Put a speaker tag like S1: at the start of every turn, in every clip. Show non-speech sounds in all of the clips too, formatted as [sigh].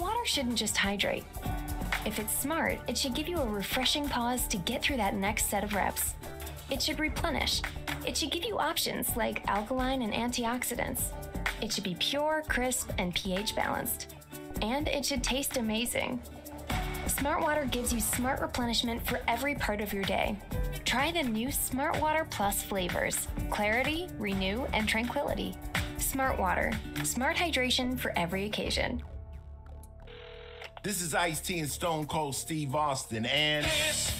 S1: Water shouldn't just hydrate. If it's smart, it should give you a refreshing pause to get through that next set of reps. It should replenish. It should give you options like alkaline and antioxidants. It should be pure, crisp, and pH balanced. And it should taste amazing. Smart Water gives you smart replenishment for every part of your day. Try the new Smart Water Plus flavors clarity, renew, and tranquility. Smart Water, smart hydration for every occasion.
S2: This is Ice T and Stone Cold Steve Austin, and
S3: This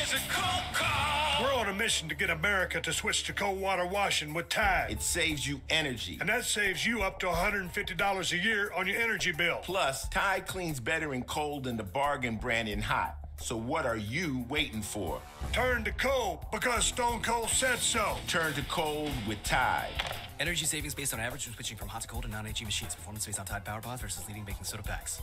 S3: is a cold call.
S4: We're on a mission to get America to switch to cold water washing with Tide.
S2: it saves you energy.
S4: and that saves you up to $150 a year on your energy bill.
S2: Plus, Tide cleans better in cold than the bargain brand in hot. So what are you waiting for?
S4: Turn to cold because Stone Cold said so.
S2: Turn to cold with Tide.
S5: Energy savings based on average when switching from hot to cold and non-HE machines. Performance based on Tide Power Pods versus leading baking soda packs.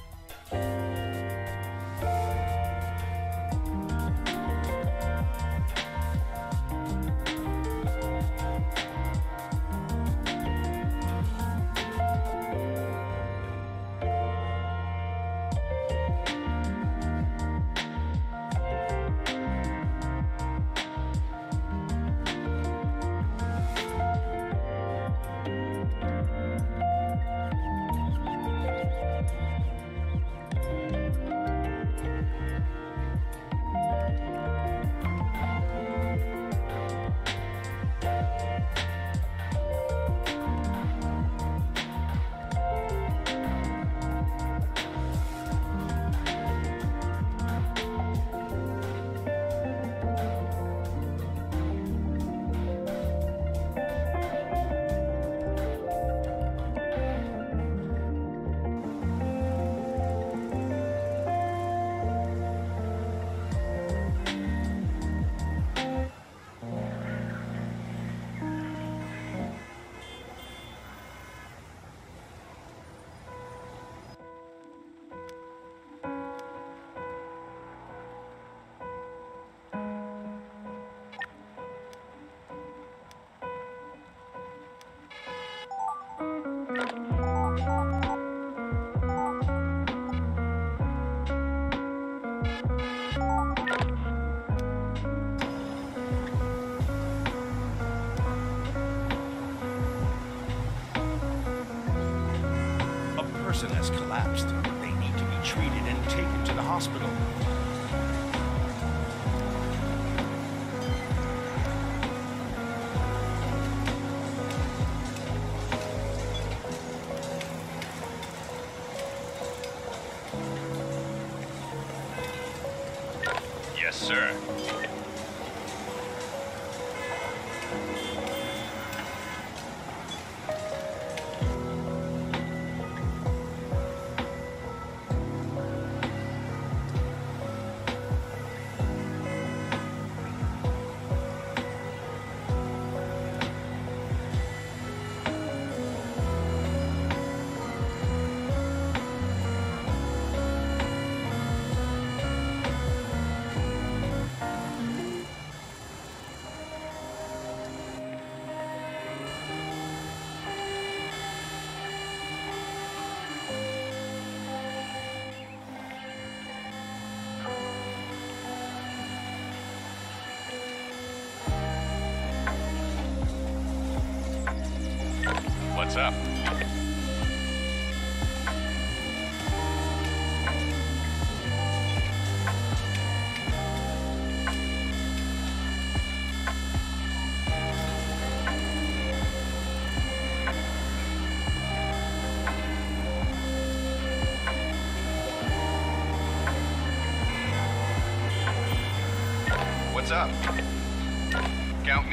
S3: Hospital.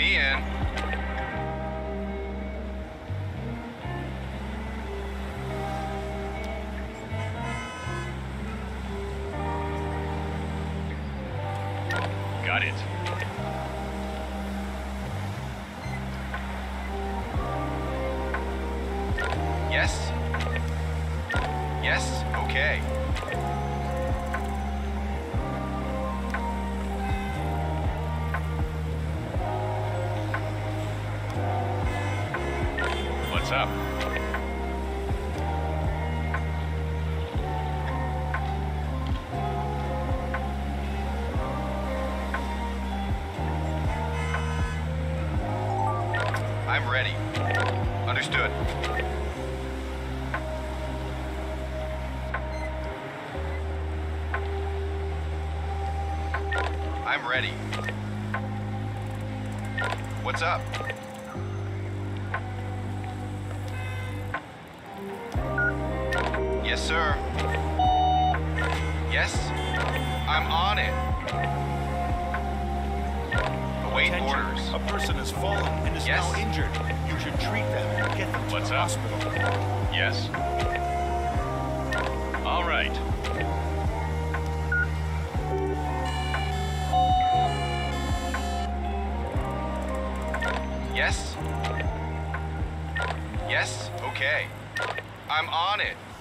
S3: Me in.
S6: I'm ready. What's up? Yes, sir. Yes? I'm on it. Await
S7: Attention.
S6: orders.
S7: A person has fallen and is
S6: Yes.
S7: now injured. You should treat them and get them to
S6: What's
S7: the
S6: up?
S7: hospital.
S6: Yes. All right. I'm on it.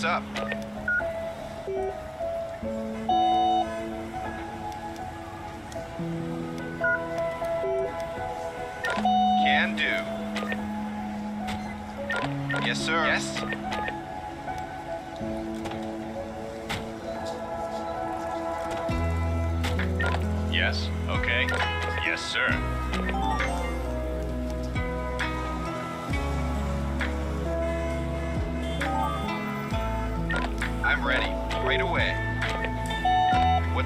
S6: What's up? Can do. Yes, sir. Yes.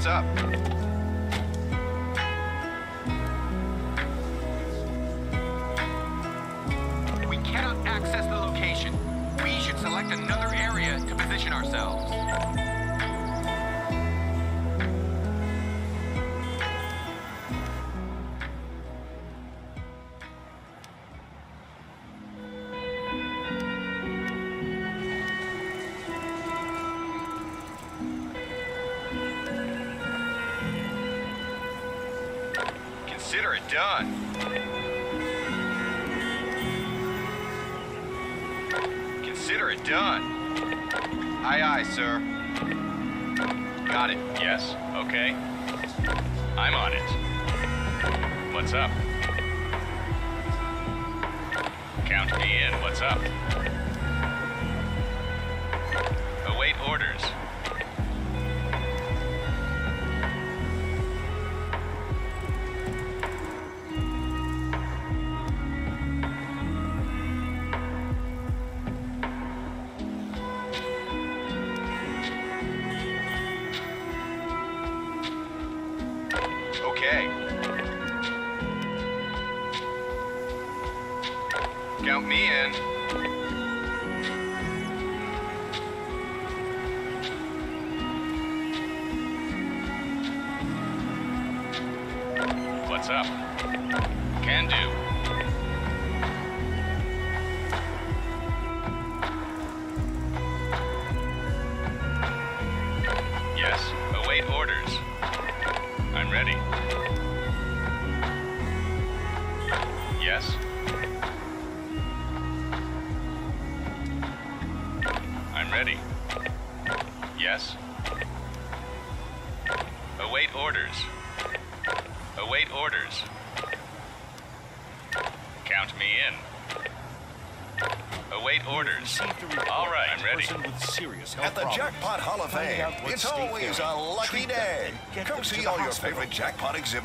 S6: What's up? Sir. Got it. Yes. Okay. I'm on it. What's up? Count me in. What's up?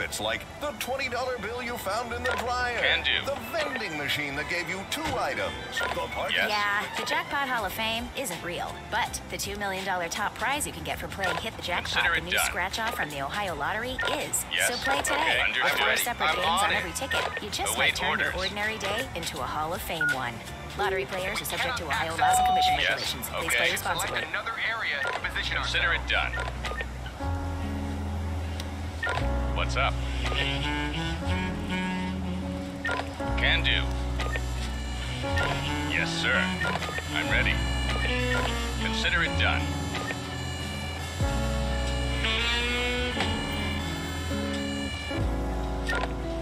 S8: Jackpot like the $20 bill you found in the dryer.
S9: Can do.
S8: The vending machine that gave you two items. The park
S9: Yes.
S10: Yeah, the Jackpot Hall of Fame isn't real, but the $2 million top prize you can get for playing Hit the Jackpot, the new scratch off from the Ohio Lottery, is.
S9: Yes,
S10: So play today.
S9: okay,
S10: With
S9: understood.
S10: four separate
S9: I'm
S10: games
S9: on
S10: on
S9: it.
S10: every ticket, you just
S9: Await
S10: might turn your
S9: orders.
S10: ordinary day into a Hall of Fame one. Lottery players are subject to Ohio laws and commission
S9: Yes,
S10: regulations. Please
S9: okay.
S10: play
S6: Select
S10: responsibly.
S6: another area to position
S9: Consider it done. What's up? Can do. Yes, sir. I'm ready. Consider it done.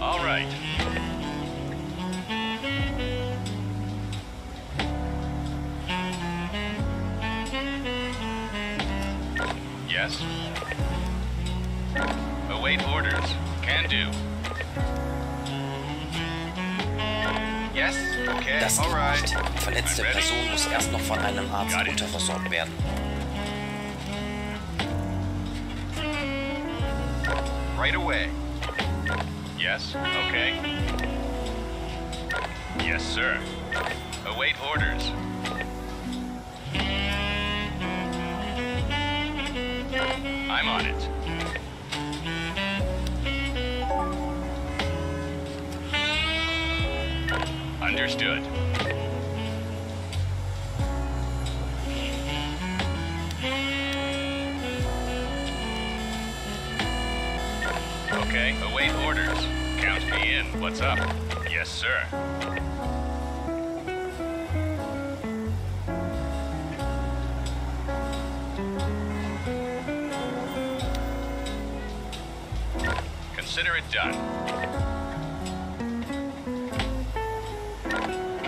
S9: All right. Yes? Await orders. Can do. Yes? Okay.
S11: Das geht
S9: Alright.
S11: nicht. Verletzte. Person muss erst noch von einem Arzt unterversorgt werden.
S9: Right away. Yes? Okay. Yes, sir. Await orders. I'm on it. Understood. Okay, await orders. Count me in. What's up? Yes, sir. Consider it done.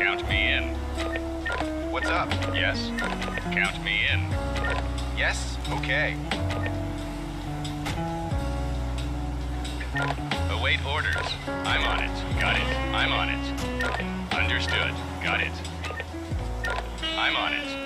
S9: Count me in. What's up? Yes. Count me in. Yes? Okay. Await orders. I'm on it. Got it. I'm on it. Understood. Got it. I'm on it.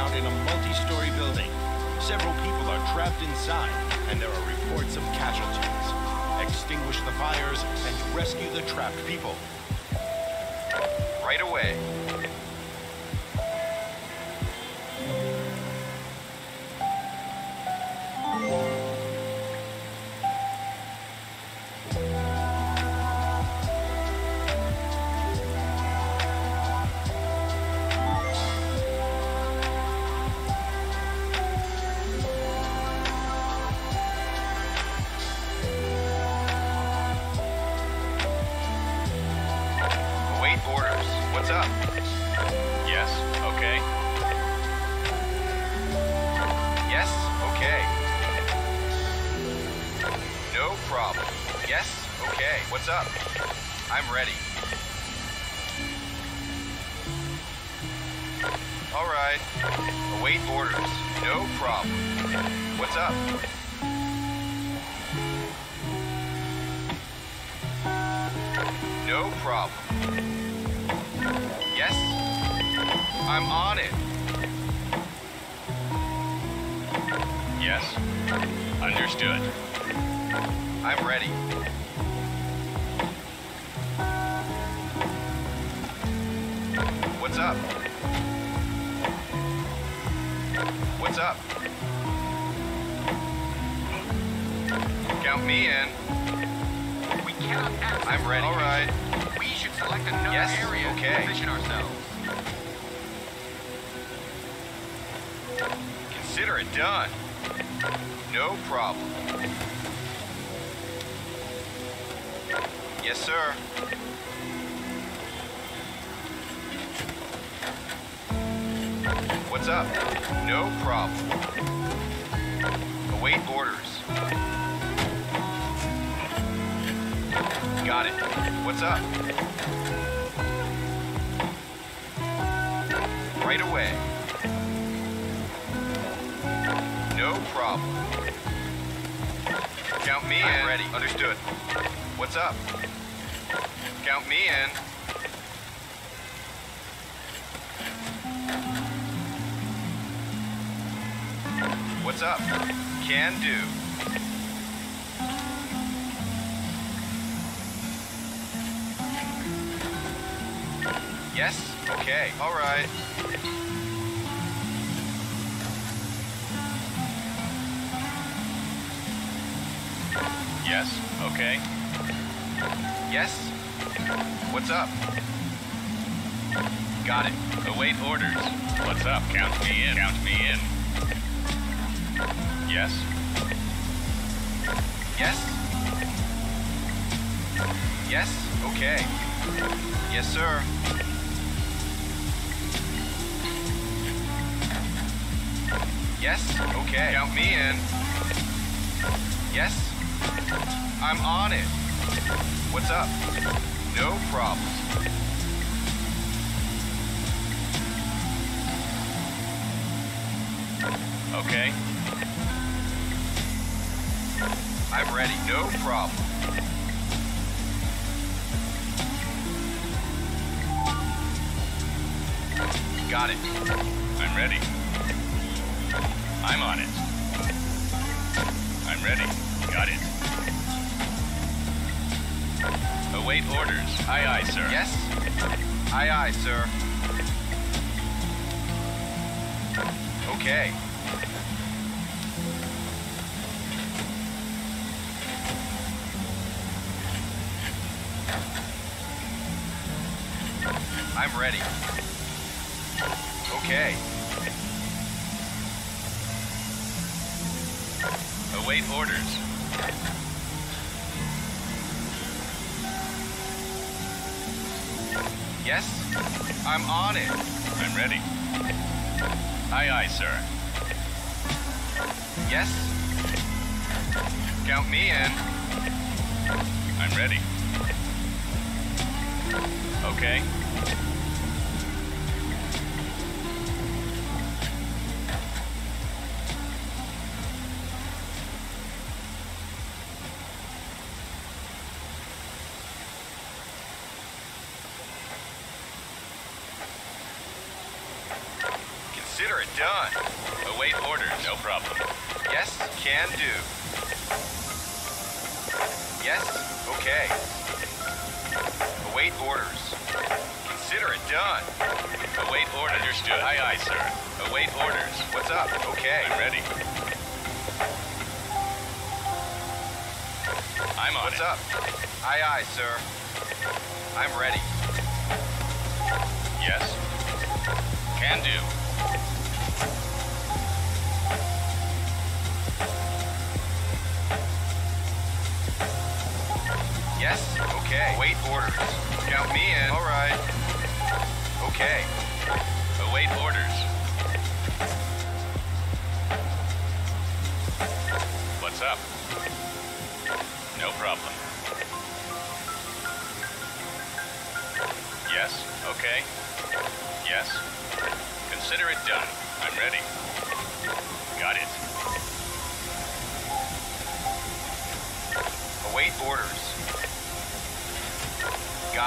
S3: Out in a multi-story building. Several people are trapped inside, and there are reports of casualties. Extinguish the fires and rescue the trapped people.
S9: Right away. Okay.
S6: All right. Yes. Okay. Yes? What's up? Got it.
S9: Await orders. What's up? Count me in. Count me in. Yes.
S6: Yes? Yes? Okay. Yes, sir. Yes? Okay. Count me in. Yes? I'm on it. What's up? No problems.
S9: Okay.
S6: I'm ready. No problem. Got it.
S9: I'm ready. I'm on it. I'm ready. Got it. Await orders. Aye, aye, sir.
S6: Yes? Aye, aye, sir. Okay. I'm ready. Okay.
S9: Await orders.
S6: Yes? I'm on it.
S9: I'm ready. Aye, aye, sir.
S6: Yes? Count me in.
S9: I'm ready. Okay.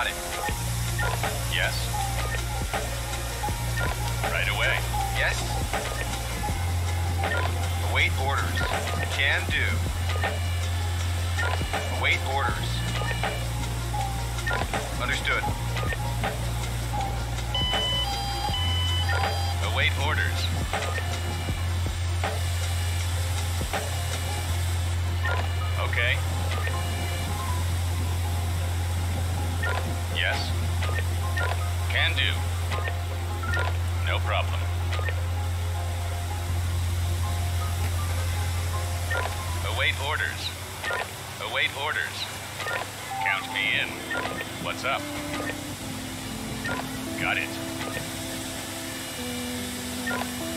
S9: Got it. Yes. Right away.
S6: Yes. Await orders. Can do. Await orders. Understood.
S9: Await orders. Okay. Yes. Can do. No problem. Await orders. Await orders. Count me in. What's up? Got it.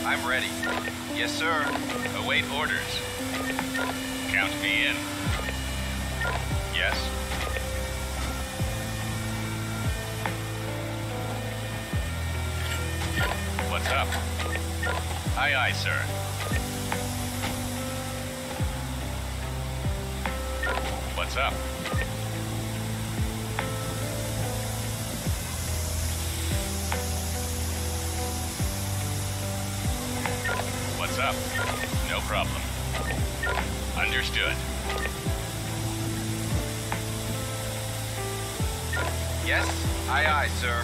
S6: I'm ready. Yes, sir.
S9: Await orders. Count me in. Yes. Aye, aye, sir. What's up? What's up? No problem. Understood.
S6: Yes? Aye, aye, sir.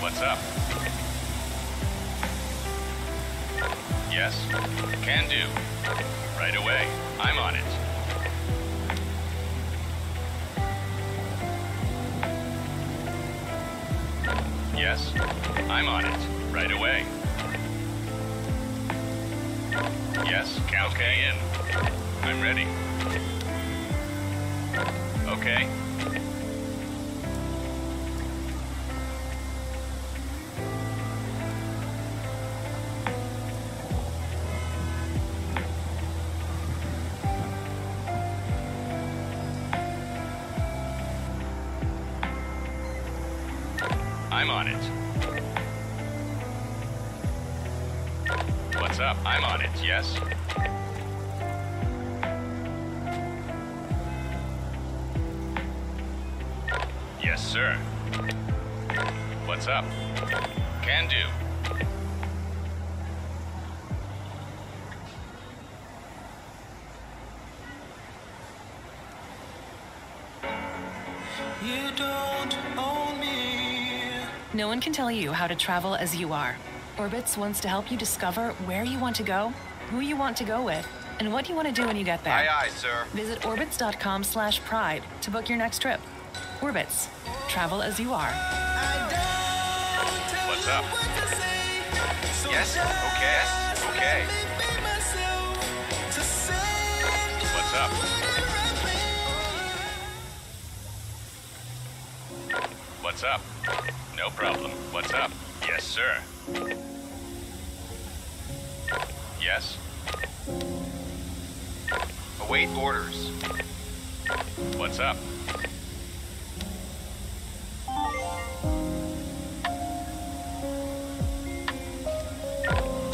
S9: What's up? Yes? Can do. Right away. I'm on it. Yes? I'm on it. Right away. Yes? Count okay. in. I'm ready. Okay. On yes? Yes, sir. What's up? Can do.
S12: You don't own me.
S13: No one can tell you how to travel as you are. Orbitz wants to help you discover where you want to go, who you want to go with, and what you want to do when you get there.
S6: Aye, aye, sir.
S13: Visit orbitz.com slash pride to book your next trip. Orbitz. Travel as you are.
S9: What's up?
S6: Yes? Okay. Okay.
S9: What's up? What's up? No problem. What's up? Yes, sir. Yes?
S6: Await orders.
S9: What's up?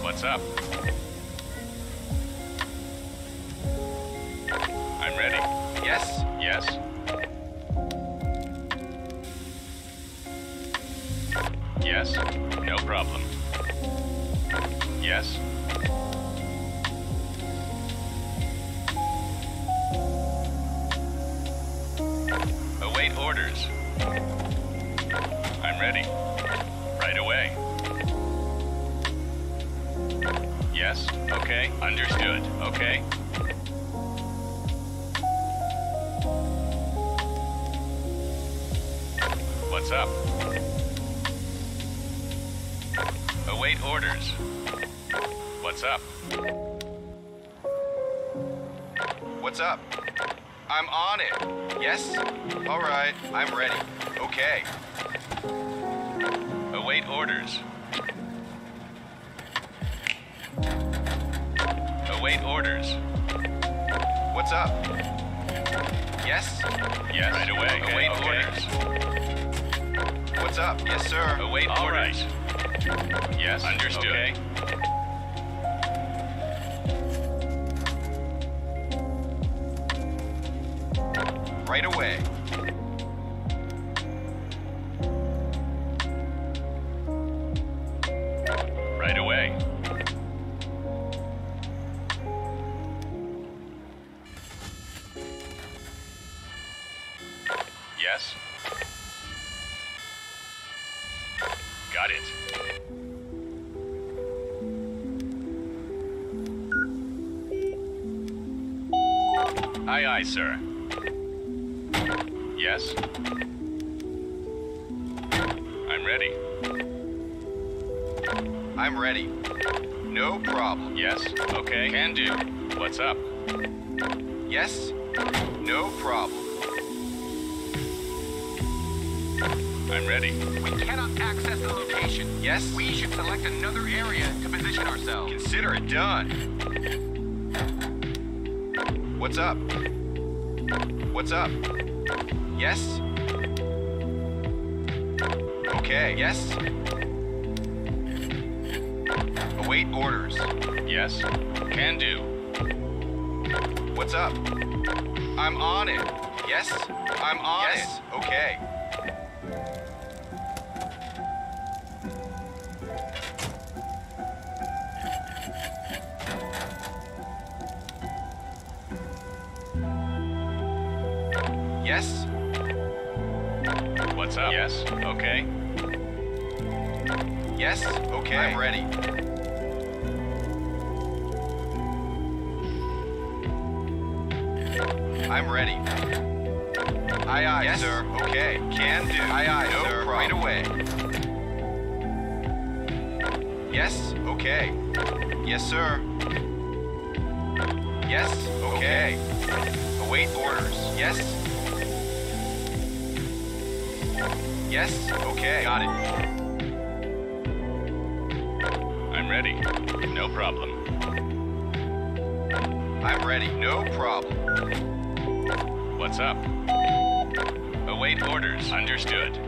S9: What's up? I'm ready.
S6: Yes?
S9: Yes? Yes? No problem. Yes? Orders. I'm ready. Right away. Yes? Okay. Understood. Okay. What's up? Await orders. What's up?
S6: What's up? I'm on it. Yes? All right. I'm ready. Okay.
S9: Await orders. Await orders.
S6: What's up? Yes?
S9: Yes. Right away.
S6: Await
S9: okay.
S6: orders. What's up? Yes, sir.
S9: Await
S6: All
S9: orders.
S6: right.
S9: Yes. Understood. Okay.
S6: Done. What's up? What's up? Yes? Okay, yes? Await orders.
S9: Yes. Can do.
S6: What's up? I'm on it. Yes? I'm on
S9: Yes.
S6: it. Okay.
S9: Okay.
S6: I'm ready. I'm ready. Aye, aye, yes, sir. Okay. Can do. Aye, aye, no sir. Right away. Yes? Okay. Yes, sir. Yes? Okay. Await orders. Yes? Yes? Okay. Got it.
S9: Ready. No problem. What's up? Await orders. Understood.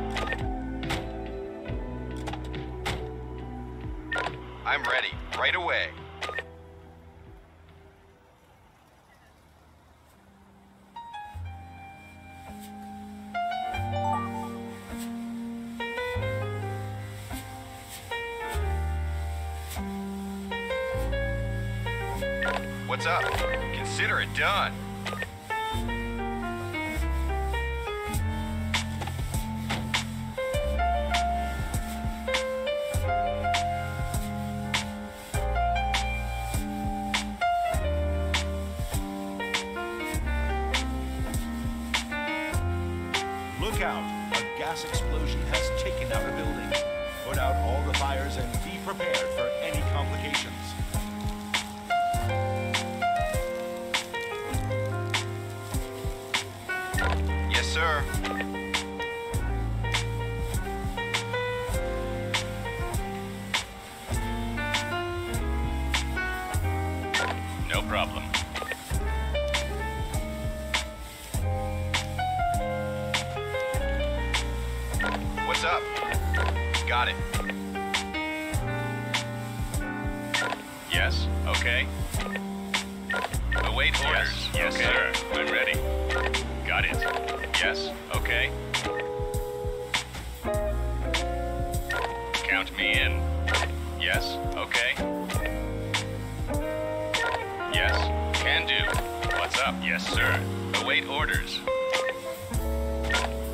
S6: Yes.
S9: Can do. What's up? Yes, sir. Await orders.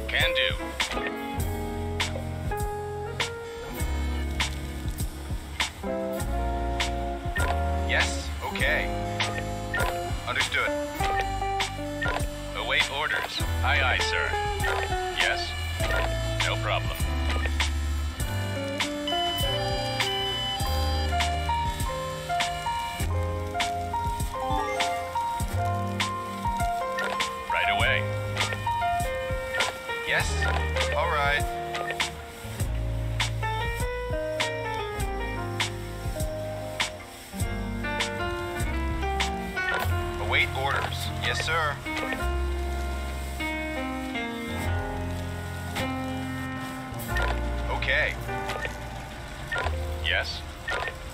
S9: Can do.
S6: Yes? Okay. Understood.
S9: Await orders. Aye, aye, sir. Yes. No problem.
S6: Yes. All right. Await orders. Yes, sir. Okay.
S9: Yes.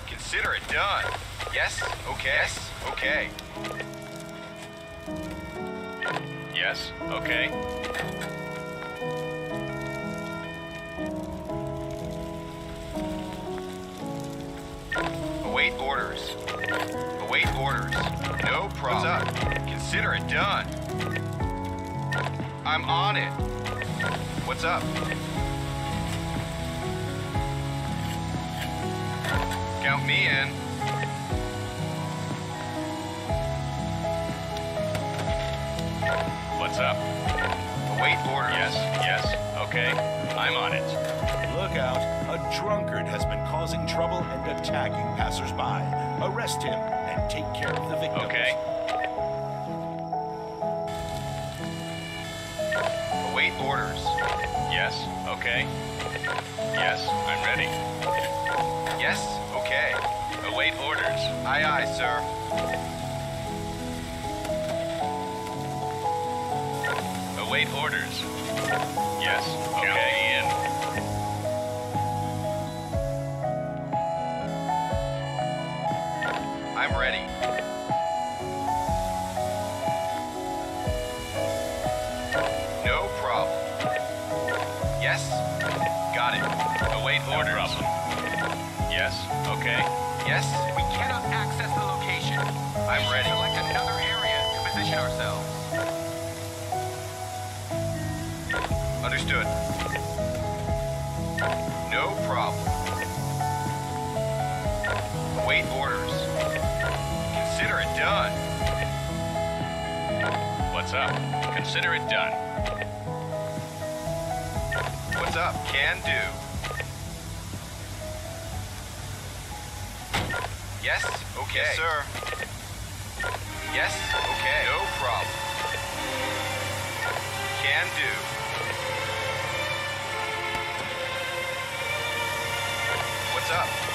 S6: Consider it done. Yes. Okay. Yes. Okay.
S9: Yes. Okay.
S6: Await orders. No problem. What's up? Consider it done. I'm on it. What's up? Count me in.
S9: What's up?
S6: Await orders.
S9: Yes, yes, okay. I'm on it.
S7: Look out. A drunkard has been causing trouble and attacking passersby. Arrest him and take care of the victims.
S9: Okay.
S6: Await orders.
S9: Yes, okay. Yes, I'm ready.
S6: Yes, okay.
S9: Await orders.
S6: Aye, aye, sir.
S9: Await orders. Yes, Await orders. Yes, okay.
S6: Yes,
S14: We cannot access the location.
S6: I'm ready.
S14: Select another area to position ourselves.
S6: Understood. No problem. Await orders. Consider it done.
S9: What's up? Consider it done.
S6: What's up? Can do. Okay. Yes, sir. Yes, okay. No problem. Can do. What's up?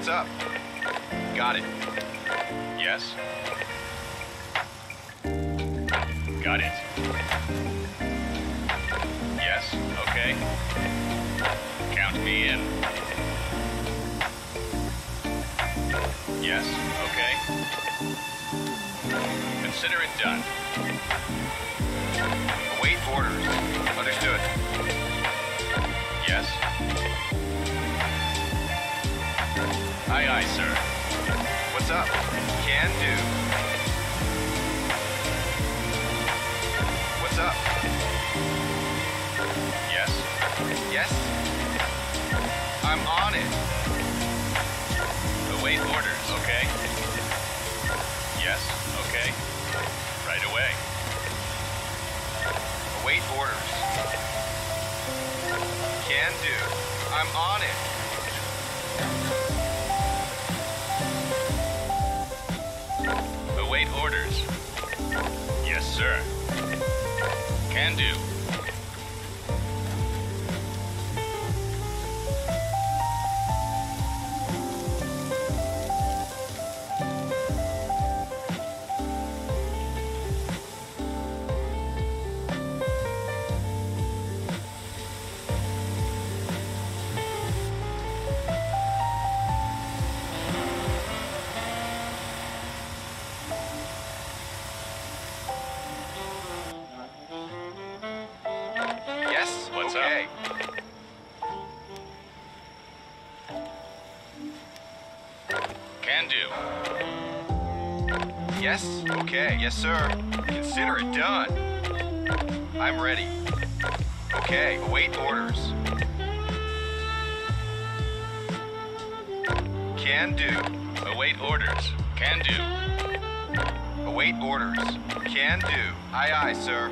S6: What's up? Got it.
S9: Yes. Got it. Yes, okay. Count me in. Yes, okay. Consider it done.
S6: Await orders. Understood.
S9: Aye, aye, sir.
S6: What's up? Can do. What's up?
S9: Yes.
S6: Yes? I'm on it.
S9: Await orders, okay? Yes, okay. Right away.
S6: Await orders. Can do. I'm on it.
S9: Orders. Yes, sir. Can do.
S6: I'm ready. Okay. Await orders. Can do.
S9: Await orders. Can do.
S6: Await orders. Can do. Aye, aye, sir.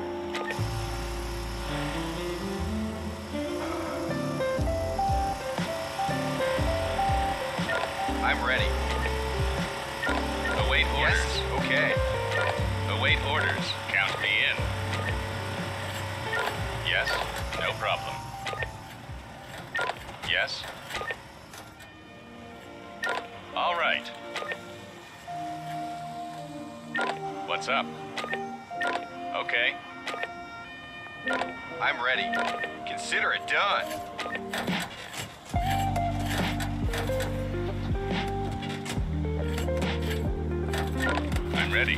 S6: I'm ready.
S9: Await orders.
S6: Yes, okay.
S9: Await orders. Problem. Yes. All right. What's up? Okay.
S6: I'm ready. Consider it done.
S9: I'm ready.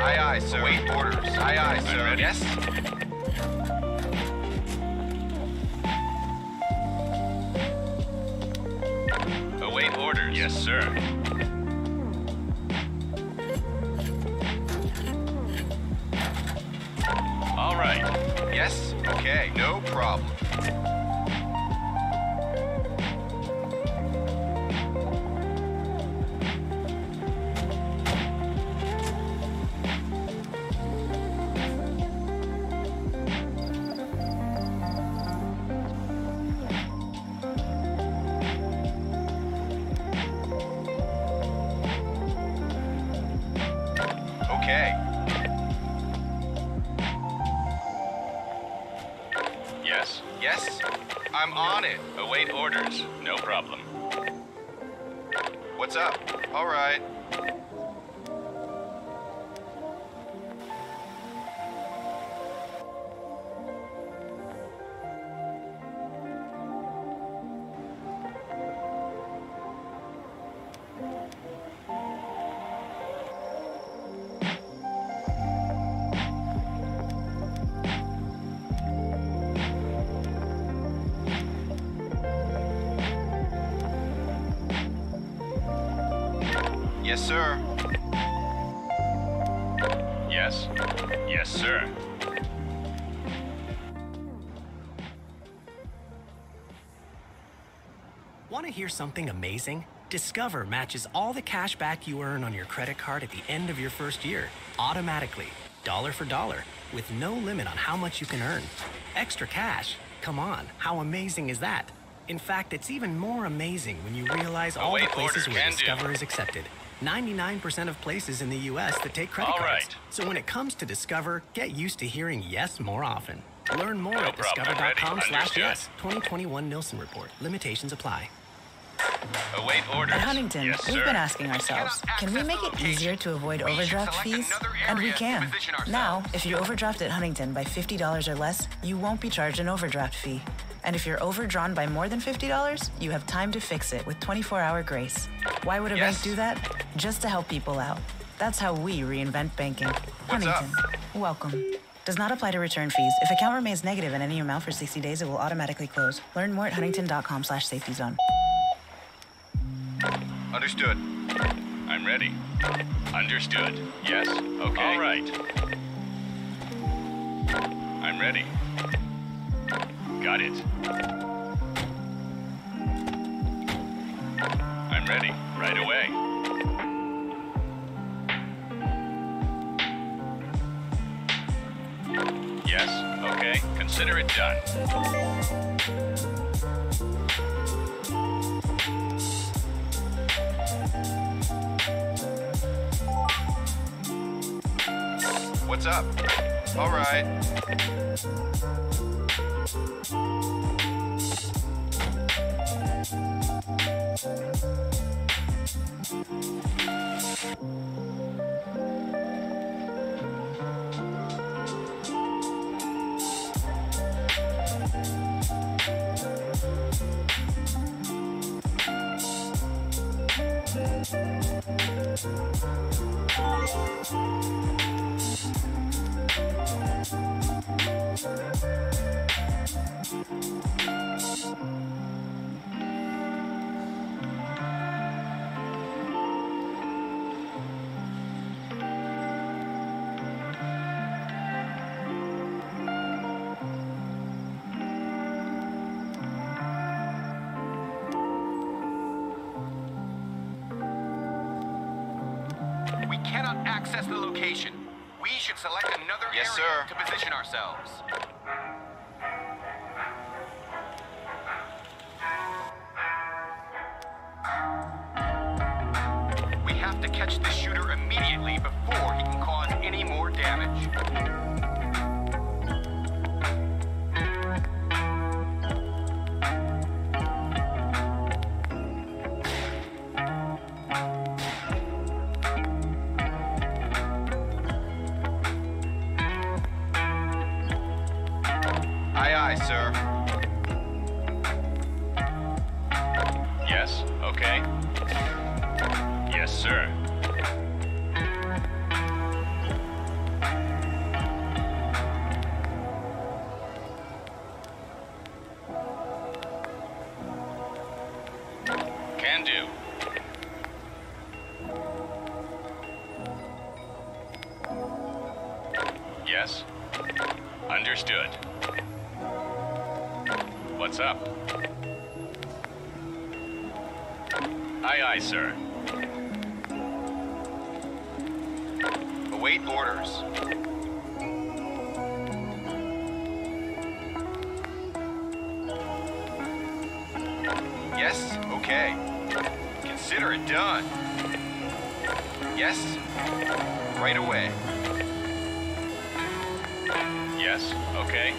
S6: Aye, aye, sir. Await orders. Aye, aye, sir. Yes?
S9: Yes, sir. All right.
S6: Yes? Okay, no problem.
S15: Hear something amazing? Discover matches all the cash back you earn on your credit card at the end of your first year, automatically, dollar for dollar, with no limit on how much you can earn. Extra cash? Come on, how amazing is that? In fact, it's even more amazing when you realize all the places where
S9: do.
S15: Discover is accepted. 99% of places in the US that take credit
S9: All
S15: cards.
S9: right.
S15: So when it comes to Discover, get used to hearing yes more often. Learn more
S9: No
S15: at
S9: problem, I'm ready.
S15: discover.com slash yes. 2021 Nielsen Report. Limitations apply.
S9: Await orders.
S16: At Huntington,
S9: yes,
S16: we've been asking ourselves, can we make it easier to avoid overdraft fees? And we can. Now, if you overdraft at Huntington by $50 or less, you won't be charged an overdraft fee. And if you're overdrawn by more than $50, you have time to fix it with 24-hour grace. Why would a
S6: Yes.
S16: bank do that? Just to help people out. That's how we reinvent banking.
S6: What's up?
S16: Huntington, welcome. Does not apply to return fees. If account remains negative in any amount for 60 days, it will automatically close. Learn more at huntington.com slash safety zone.
S6: Understood.
S9: I'm ready. Understood. Yes. Okay. All right. I'm ready. Got it. I'm ready. Right away. Yes. Okay. Consider it done.
S6: What's up? All right. Aye, sir. Await orders. Yes, okay. Consider it done. Yes, right away.
S9: Yes, okay.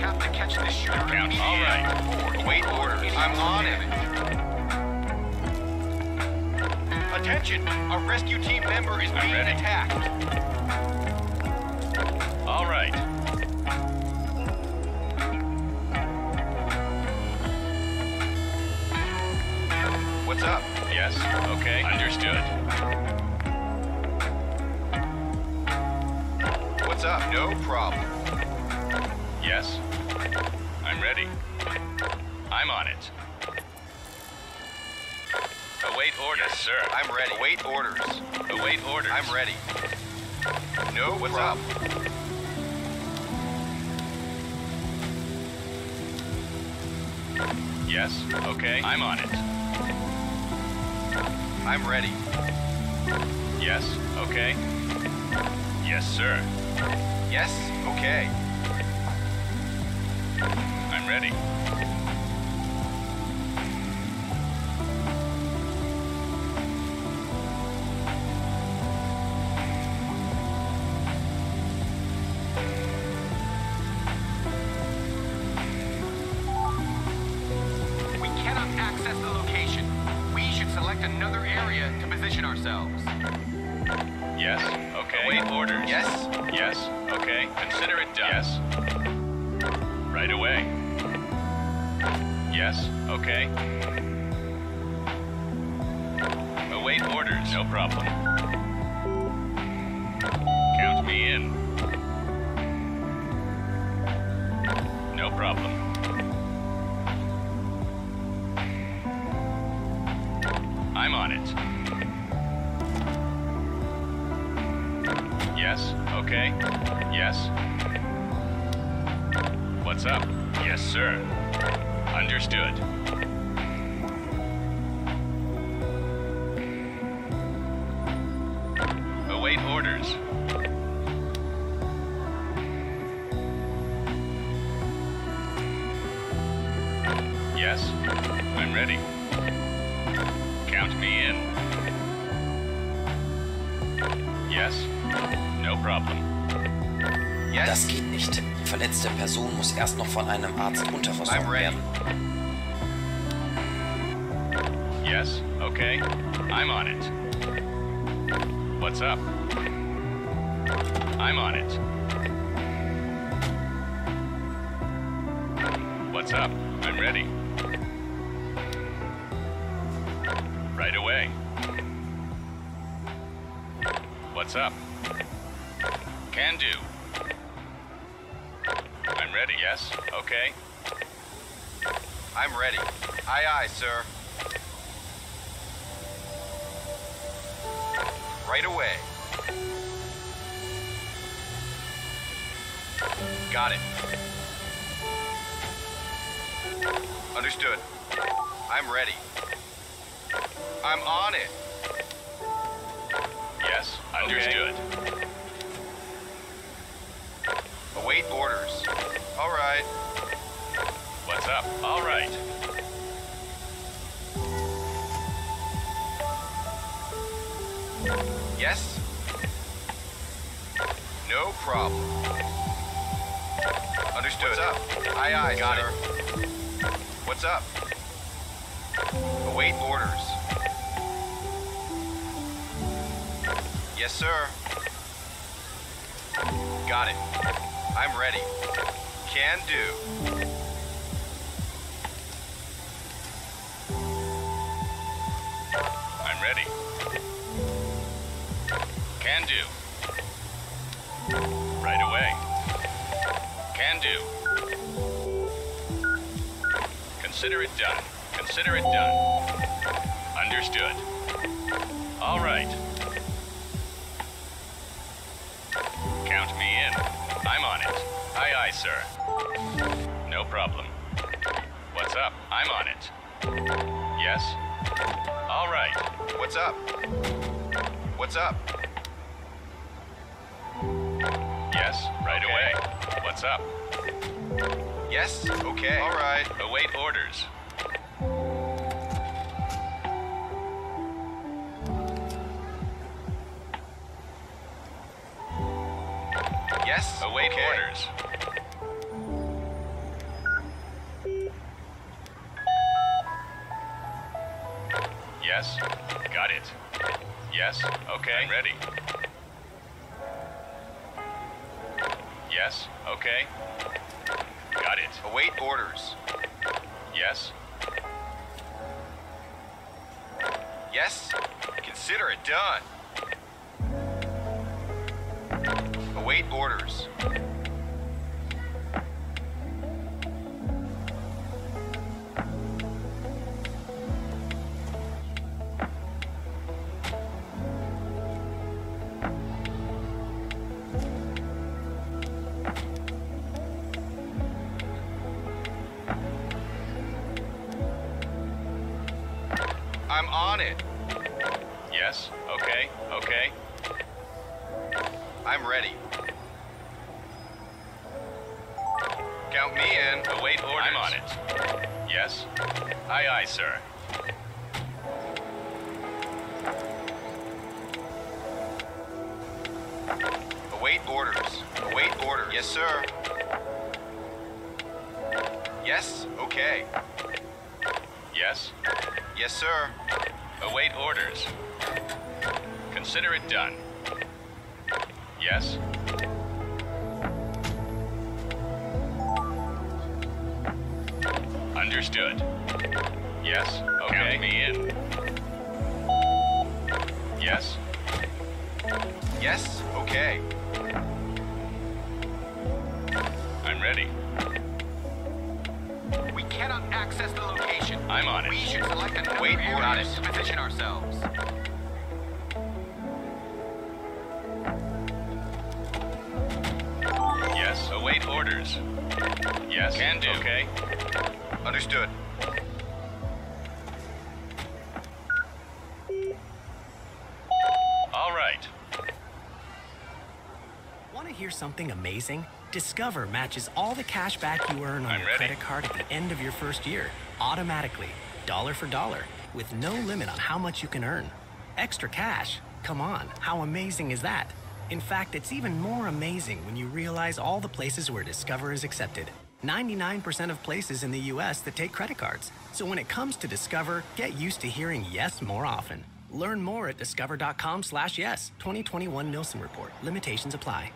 S6: Have to catch this shooter.
S9: All right.
S6: Await orders. I'm on it. Attention! A rescue team member is being
S9: ready.
S6: attacked.
S9: All right.
S6: What's up?
S9: Yes, okay. Understood.
S6: What's up? No problem.
S9: Yes. I'm. On it. Await orders, Yes, sir.
S6: I'm ready. Await orders.
S9: Await orders.
S6: I'm ready. No What's problem.
S9: Yes, okay. I'm on it.
S6: I'm ready.
S9: Yes, okay. Yes, sir.
S6: Yes, okay.
S9: I'm ready. Yes, okay. Await orders.
S6: Yes?
S9: Yes, okay. Consider it done. Yes. Right away. Yes, okay. Await orders. No problem.
S11: Muss erst noch von einem Arzt unterversorgt werden.
S9: Yes, okay. I'm on it. What's up? I'm on it. What's up? I'm ready. Right away. What's up? Can do. I'm ready, yes? Okay.
S6: I'm ready. Aye, aye, sir. Right away. Got it. Understood. I'm ready. I'm on it.
S9: Yes, understood.
S6: Await orders. All right.
S9: What's up? All right. Yes?
S6: No problem. Understood. What's up? Aye, aye, Got sir. it. What's up? Await orders. Yes, sir. Got it. I'm ready. Can do.
S9: I'm ready. Can do. Right away. Can do. Consider it done. Consider it done. Understood. All right. Count me in. I'm on it. Aye, aye, sir. No problem. What's up? I'm on it. Yes? All right.
S6: What's up? What's up?
S9: Yes, right okay. away. What's up?
S6: Yes? Okay. All right.
S9: Await orders.
S6: Yes?
S9: Await
S6: okay.
S9: orders. I'm
S6: on it.
S9: Yes? Okay. Okay.
S6: I'm ready. Count me in.
S9: Await orders. I'm on it. Yes? Aye, aye, sir.
S6: Await orders. Await orders. Yes, sir. Yes? Okay.
S9: Yes?
S6: Yes, sir.
S9: Await orders. Consider it done. Yes? Understood. Yes? Okay. Count me in. Yes?
S6: Yes? Okay.
S9: I'm on it.
S14: We should select another
S6: Wait,
S14: area
S6: got it.
S14: to position ourselves.
S9: Yes? Await orders. Yes? Can do. Okay.
S6: Understood.
S9: All right.
S15: Want to hear something amazing? Discover matches all the cash back you earn on
S9: I'm
S15: your
S9: ready.
S15: credit card at the end of your first year, automatically, dollar for dollar, with no limit on how much you can earn. Extra cash? Come on, how amazing is that? In fact, it's even more amazing when you realize all the places where Discover is accepted. 99% of places in the US that take credit cards. So when it comes to Discover, get used to hearing yes more often. Learn more at discover.com slash yes. 2021 Nielsen Report. Limitations apply.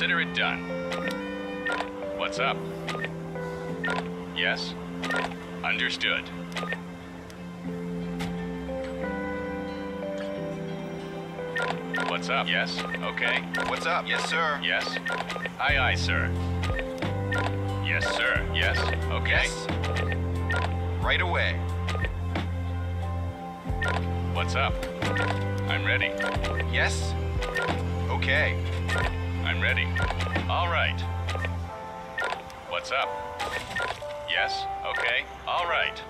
S9: Consider it done. What's up? Yes? Understood. What's up? Yes? Okay.
S6: What's up? Yes, sir.
S9: Yes? Aye, aye, sir. Yes, sir. Yes? Okay.
S6: Yes. Right away.
S9: What's up? I'm ready.
S6: Yes. Okay.
S9: All right. What's up? Yes? Okay. All right.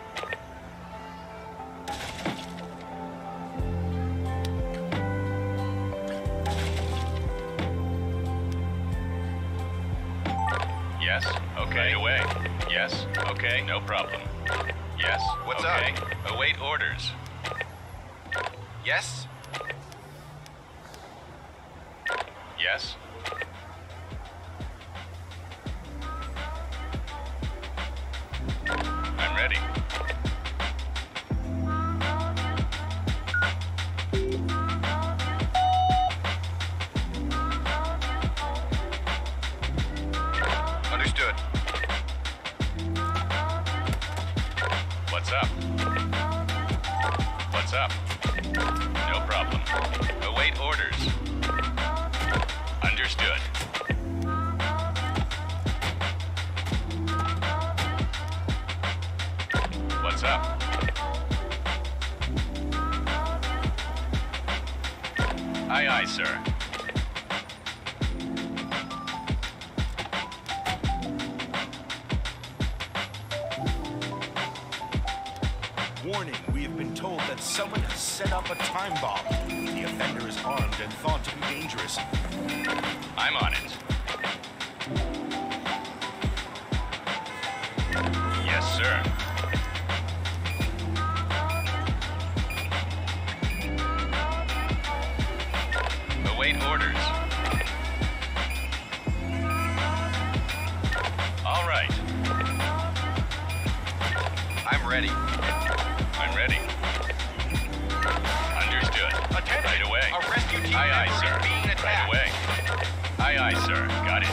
S9: Aye, aye, sir.
S7: Warning, we have been told that someone has set up a time bomb. The offender is armed and thought to be dangerous.
S9: I'm on it. Yes, sir.
S6: Ready.
S9: I'm ready. Understood.
S14: Attention!
S9: Right away.
S14: A rescue team
S9: Aye, aye, sir.
S14: being
S9: Right
S14: attacked.
S9: away. Aye, aye, sir. Got it.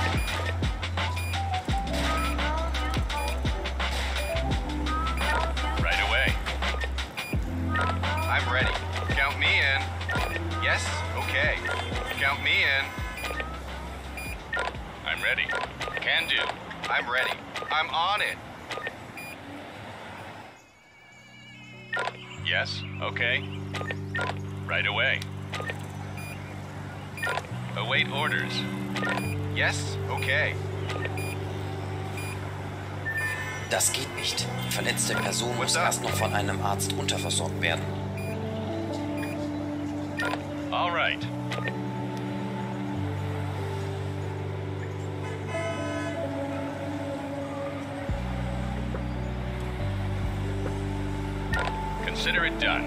S9: Right away.
S6: I'm ready. Count me in. Yes. Okay. Count me in.
S9: I'm ready. Can do.
S6: I'm ready. I'm on it.
S9: Okay. Right away. Await orders.
S6: Yes. Okay.
S11: Das geht nicht. Die verletzte Person
S6: What's
S11: muss
S6: up?
S11: erst noch von einem Arzt unterversorgt werden.
S9: All right. Consider it done.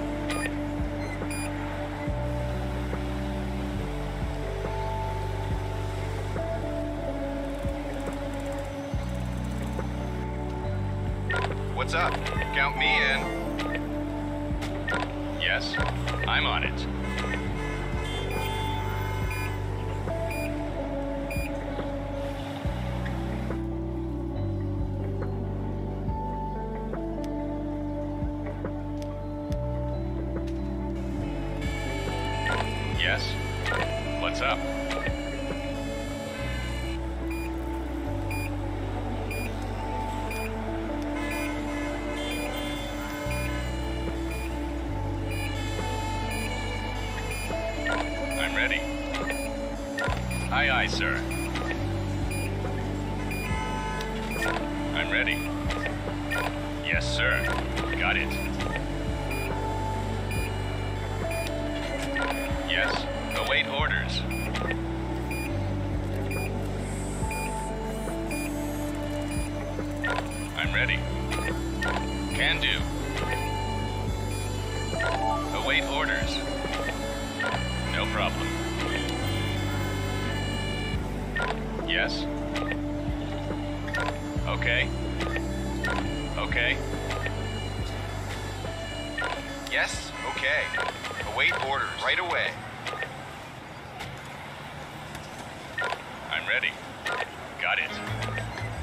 S9: Problem. Yes? Okay. Okay.
S6: Yes? Okay. Await orders right away.
S9: I'm ready. Got it.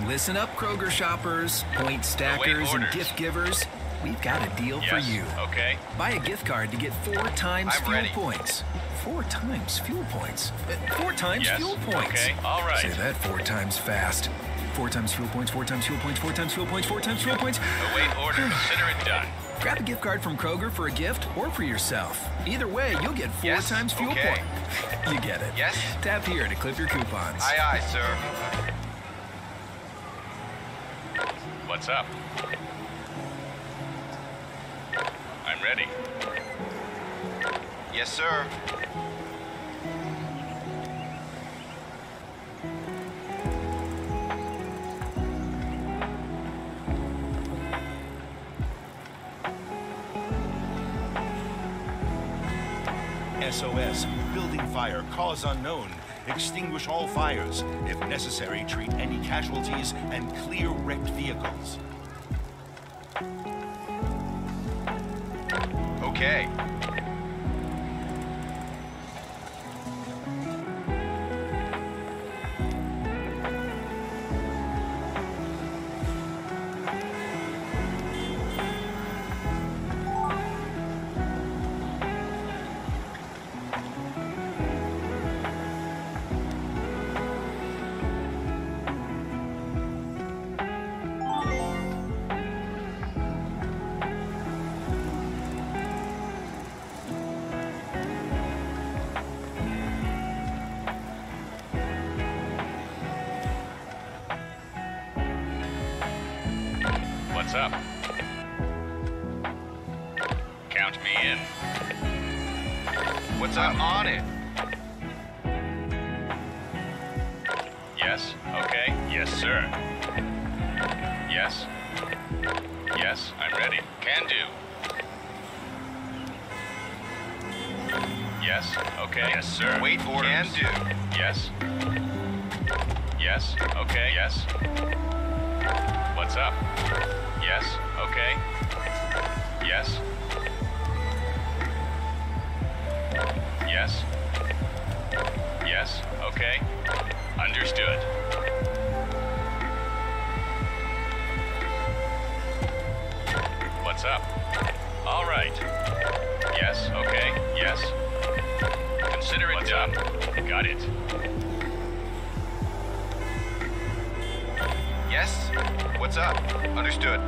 S17: Listen up, Kroger shoppers, point stackers, and gift givers. We've got a deal for you.
S9: okay.
S17: Buy a gift card to get four times
S9: I'm
S17: fuel
S9: ready.
S17: points. Four times fuel points. Uh, Four times
S9: Yes,
S17: fuel points.
S9: okay, all right.
S17: Say that four times fast. Four times fuel points, four times fuel points, four times fuel points, four times fuel points.
S9: Await order. [sighs] Consider it done.
S17: Grab a gift card from Kroger for a gift or for yourself. Either way, you'll get four
S6: Yes,
S17: times fuel
S6: okay.
S17: points. [laughs] You get it.
S6: Yes?
S17: Tap here to clip your coupons.
S6: Aye, aye, sir.
S9: What's up? I'm ready.
S6: Yes, sir.
S7: SOS, building fire, cause unknown. Extinguish all fires. If necessary, treat any casualties and clear wrecked vehicles.
S6: Okay.
S9: Got it.
S6: Yes? What's up? Understood.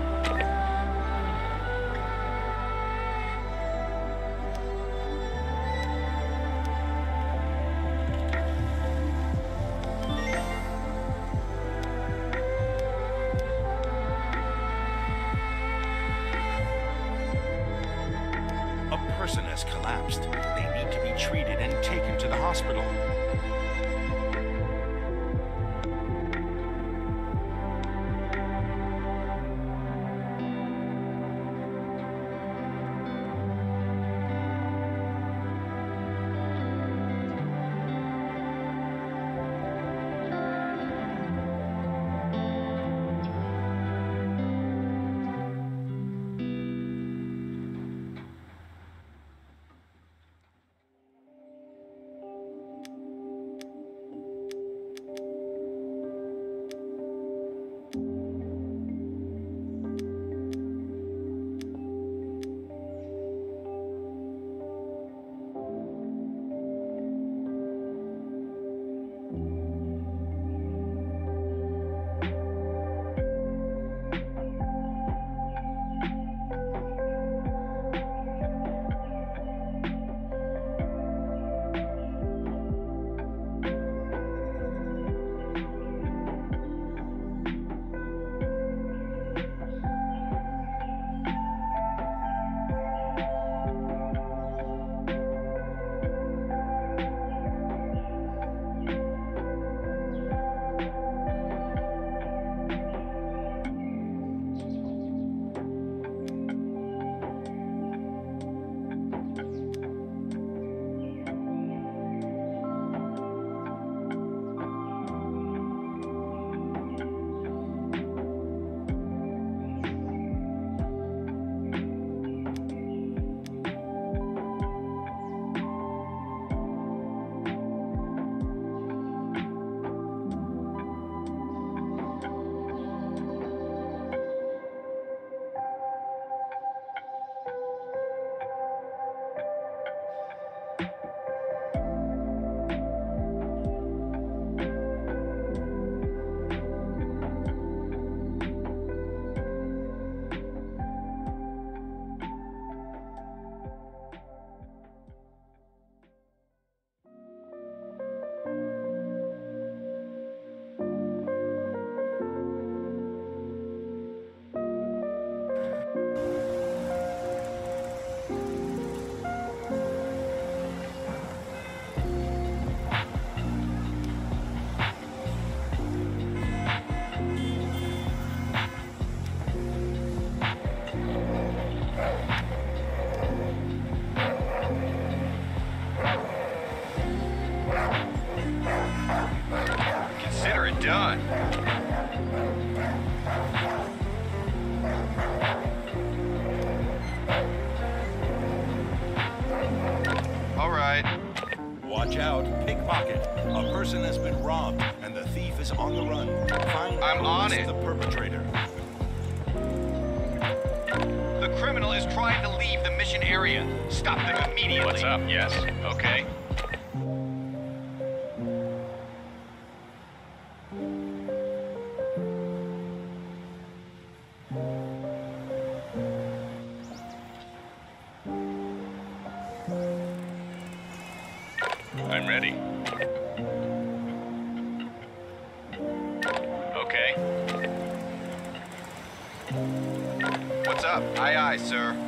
S6: Sir.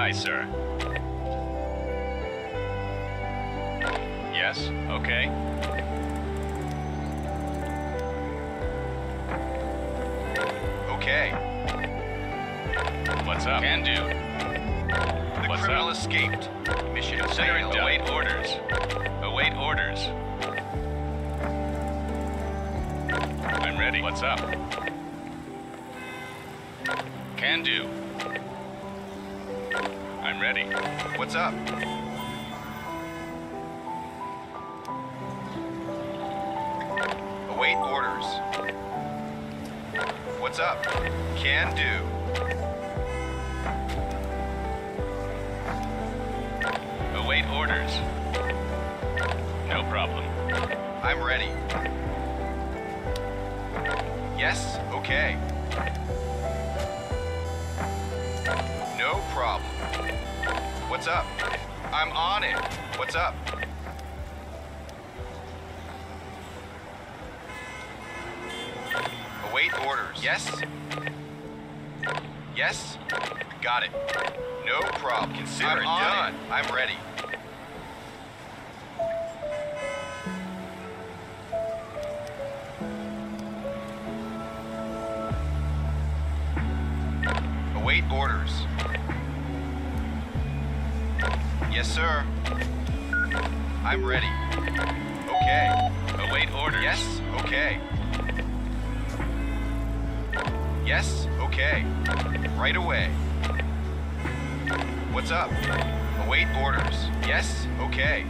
S9: Aye, sir. Yes. Okay.
S6: Okay.
S9: What's up? Can do.
S6: The
S9: What's
S6: criminal
S9: up?
S6: escaped. Mission
S9: done. Await orders. Await orders. I'm ready. What's up? Can do. I'm ready.
S6: What's up? Await orders. What's up? Can do.
S9: Await orders. No problem.
S6: I'm ready. Yes? Okay. Problem. What's up? I'm on it. What's up? Await orders. Yes? Yes? Got it. No problem. Consider
S14: I'm
S6: it
S14: on
S6: done. I'm ready. Right away. What's up? Await orders. Yes, okay.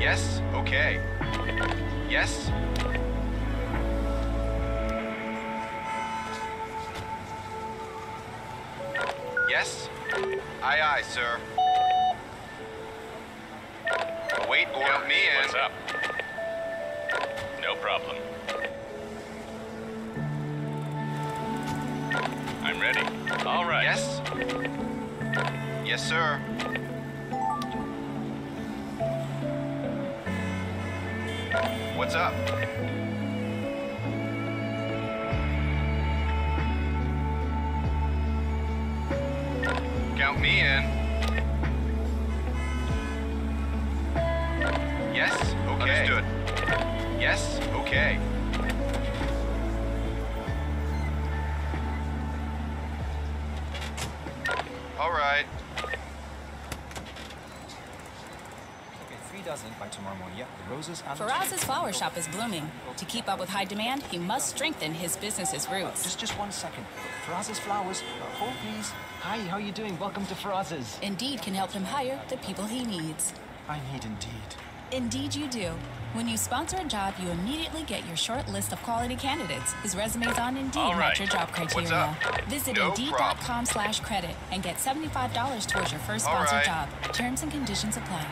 S6: Yes, okay. Yes. Yes? Aye, aye, sir.
S18: Flower shop is blooming. To keep up with high demand, he must strengthen his business's roots.
S19: Just, just one second. Faraz's flowers. Hold, please. Hi, how are you doing? Welcome to Faraz's.
S18: Indeed can help him hire the people he needs.
S19: I need Indeed.
S18: Indeed you do. When you sponsor a job, you immediately get your short list of quality candidates whose resumes on Indeed
S9: All right.
S18: match your job criteria. Visit
S9: No
S18: Indeed.com slash credit and get $75 towards your first
S16: All
S18: sponsored
S16: right.
S18: job. Terms and conditions apply.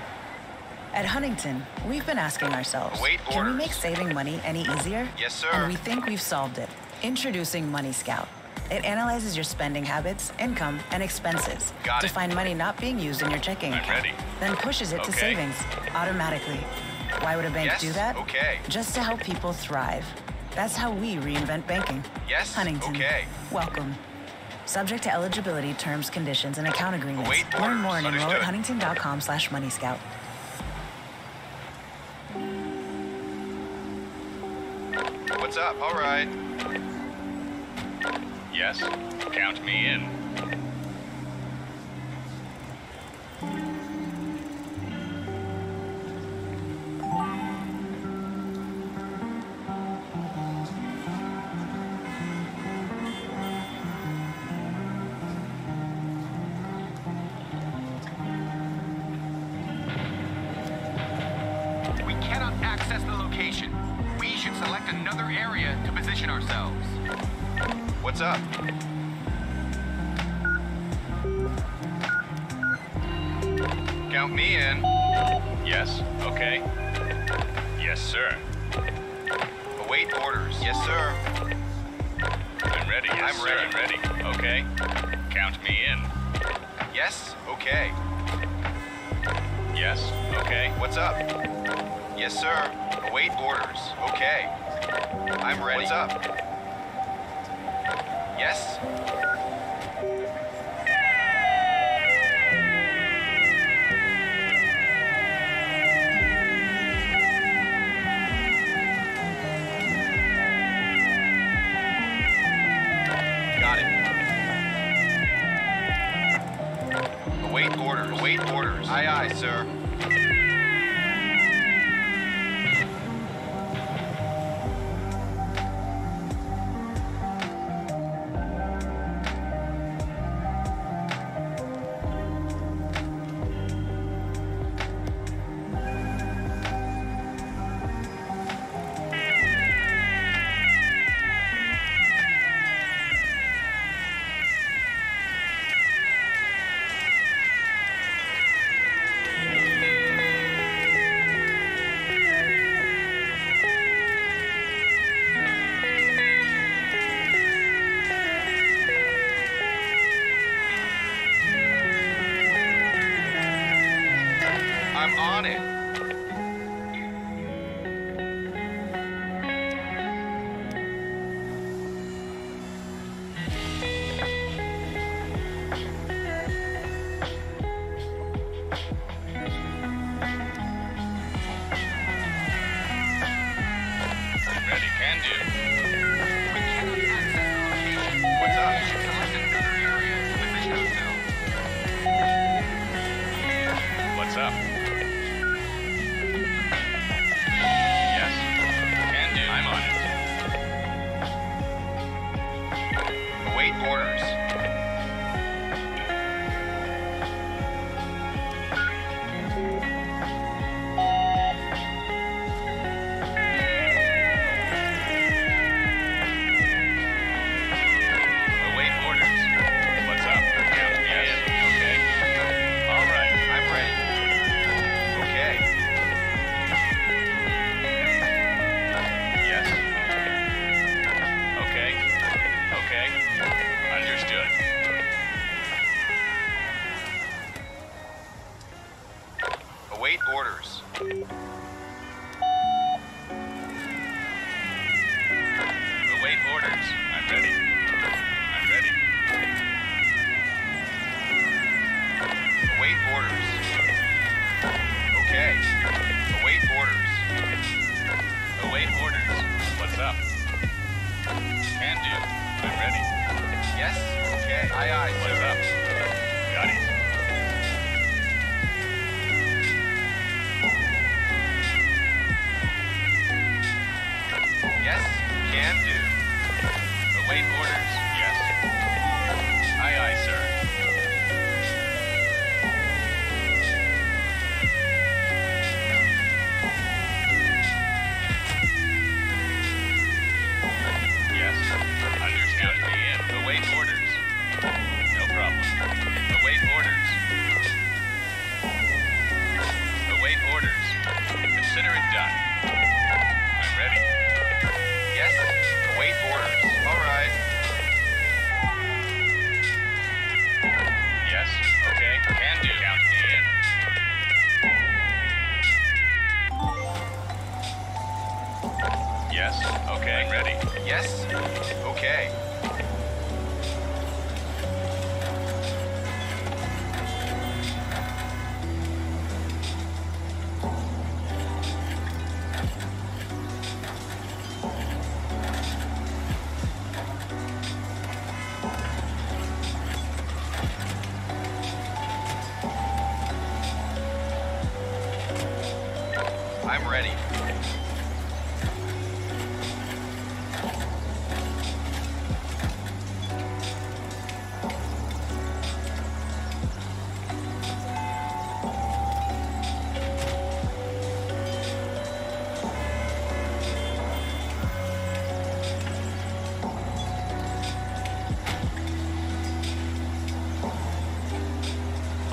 S16: At Huntington, we've been asking ourselves,
S6: Await
S16: can we make saving money any easier?
S6: Yes, sir.
S16: And we think we've solved it. Introducing Money Scout. It analyzes your spending habits, income, and expenses
S9: Got
S16: to
S9: it.
S16: find money not being used in your checking
S9: I'm
S16: account.
S9: ready.
S16: Then pushes it to savings automatically. Why would a bank
S6: Yes,
S16: do that?
S6: okay.
S16: Just to help people thrive. That's how we reinvent banking.
S6: Yes,
S16: Huntington.
S6: okay.
S16: Welcome. Subject to eligibility, terms, conditions, and account agreements.
S6: Await
S16: Learn
S6: orders.
S16: more and enroll at huntington.com slash money
S6: up? All right.
S9: Yes? Count me in.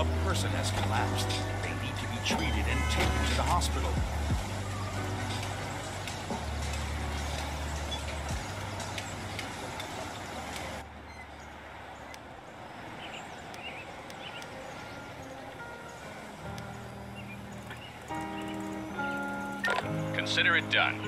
S7: A person has collapsed. They need to be treated and taken to the hospital.
S9: Consider it done.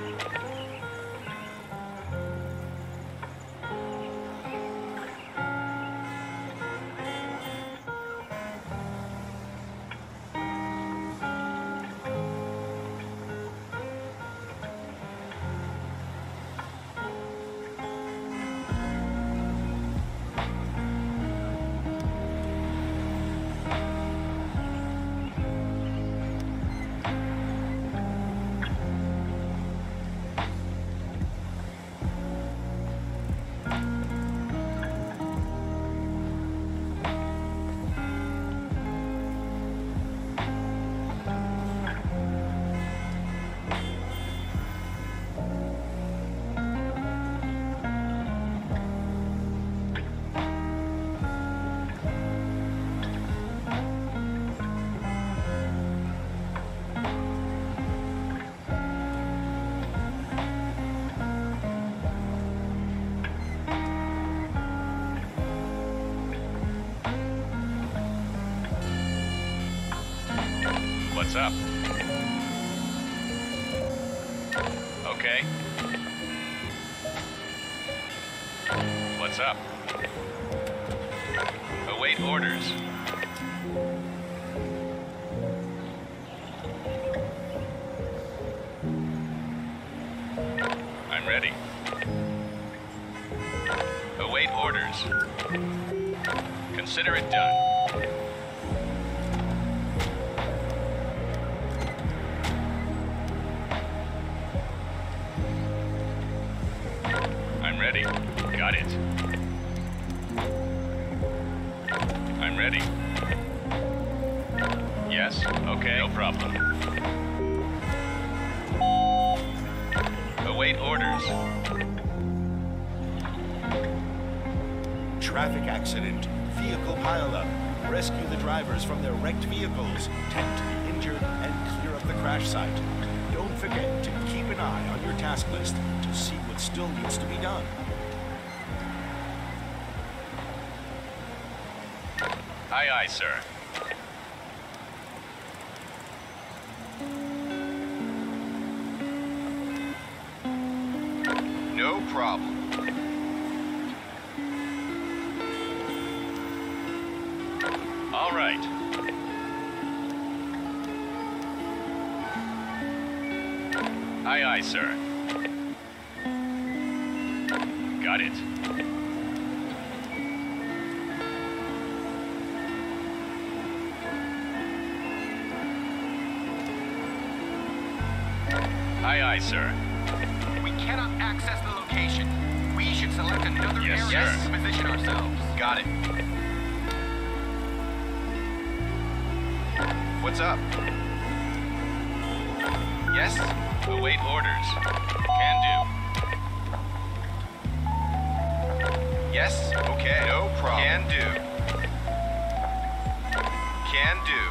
S9: Aye, aye, sir.
S6: No problem.
S9: All right. Aye, aye, sir. Got it. aye, sir.
S6: We
S14: cannot access the location. We should select another
S9: yes,
S14: area
S9: sir.
S14: to position ourselves.
S6: Got it. What's up? Yes?
S9: Await orders. Can do.
S6: Yes? Okay. No problem. Can do. Can do.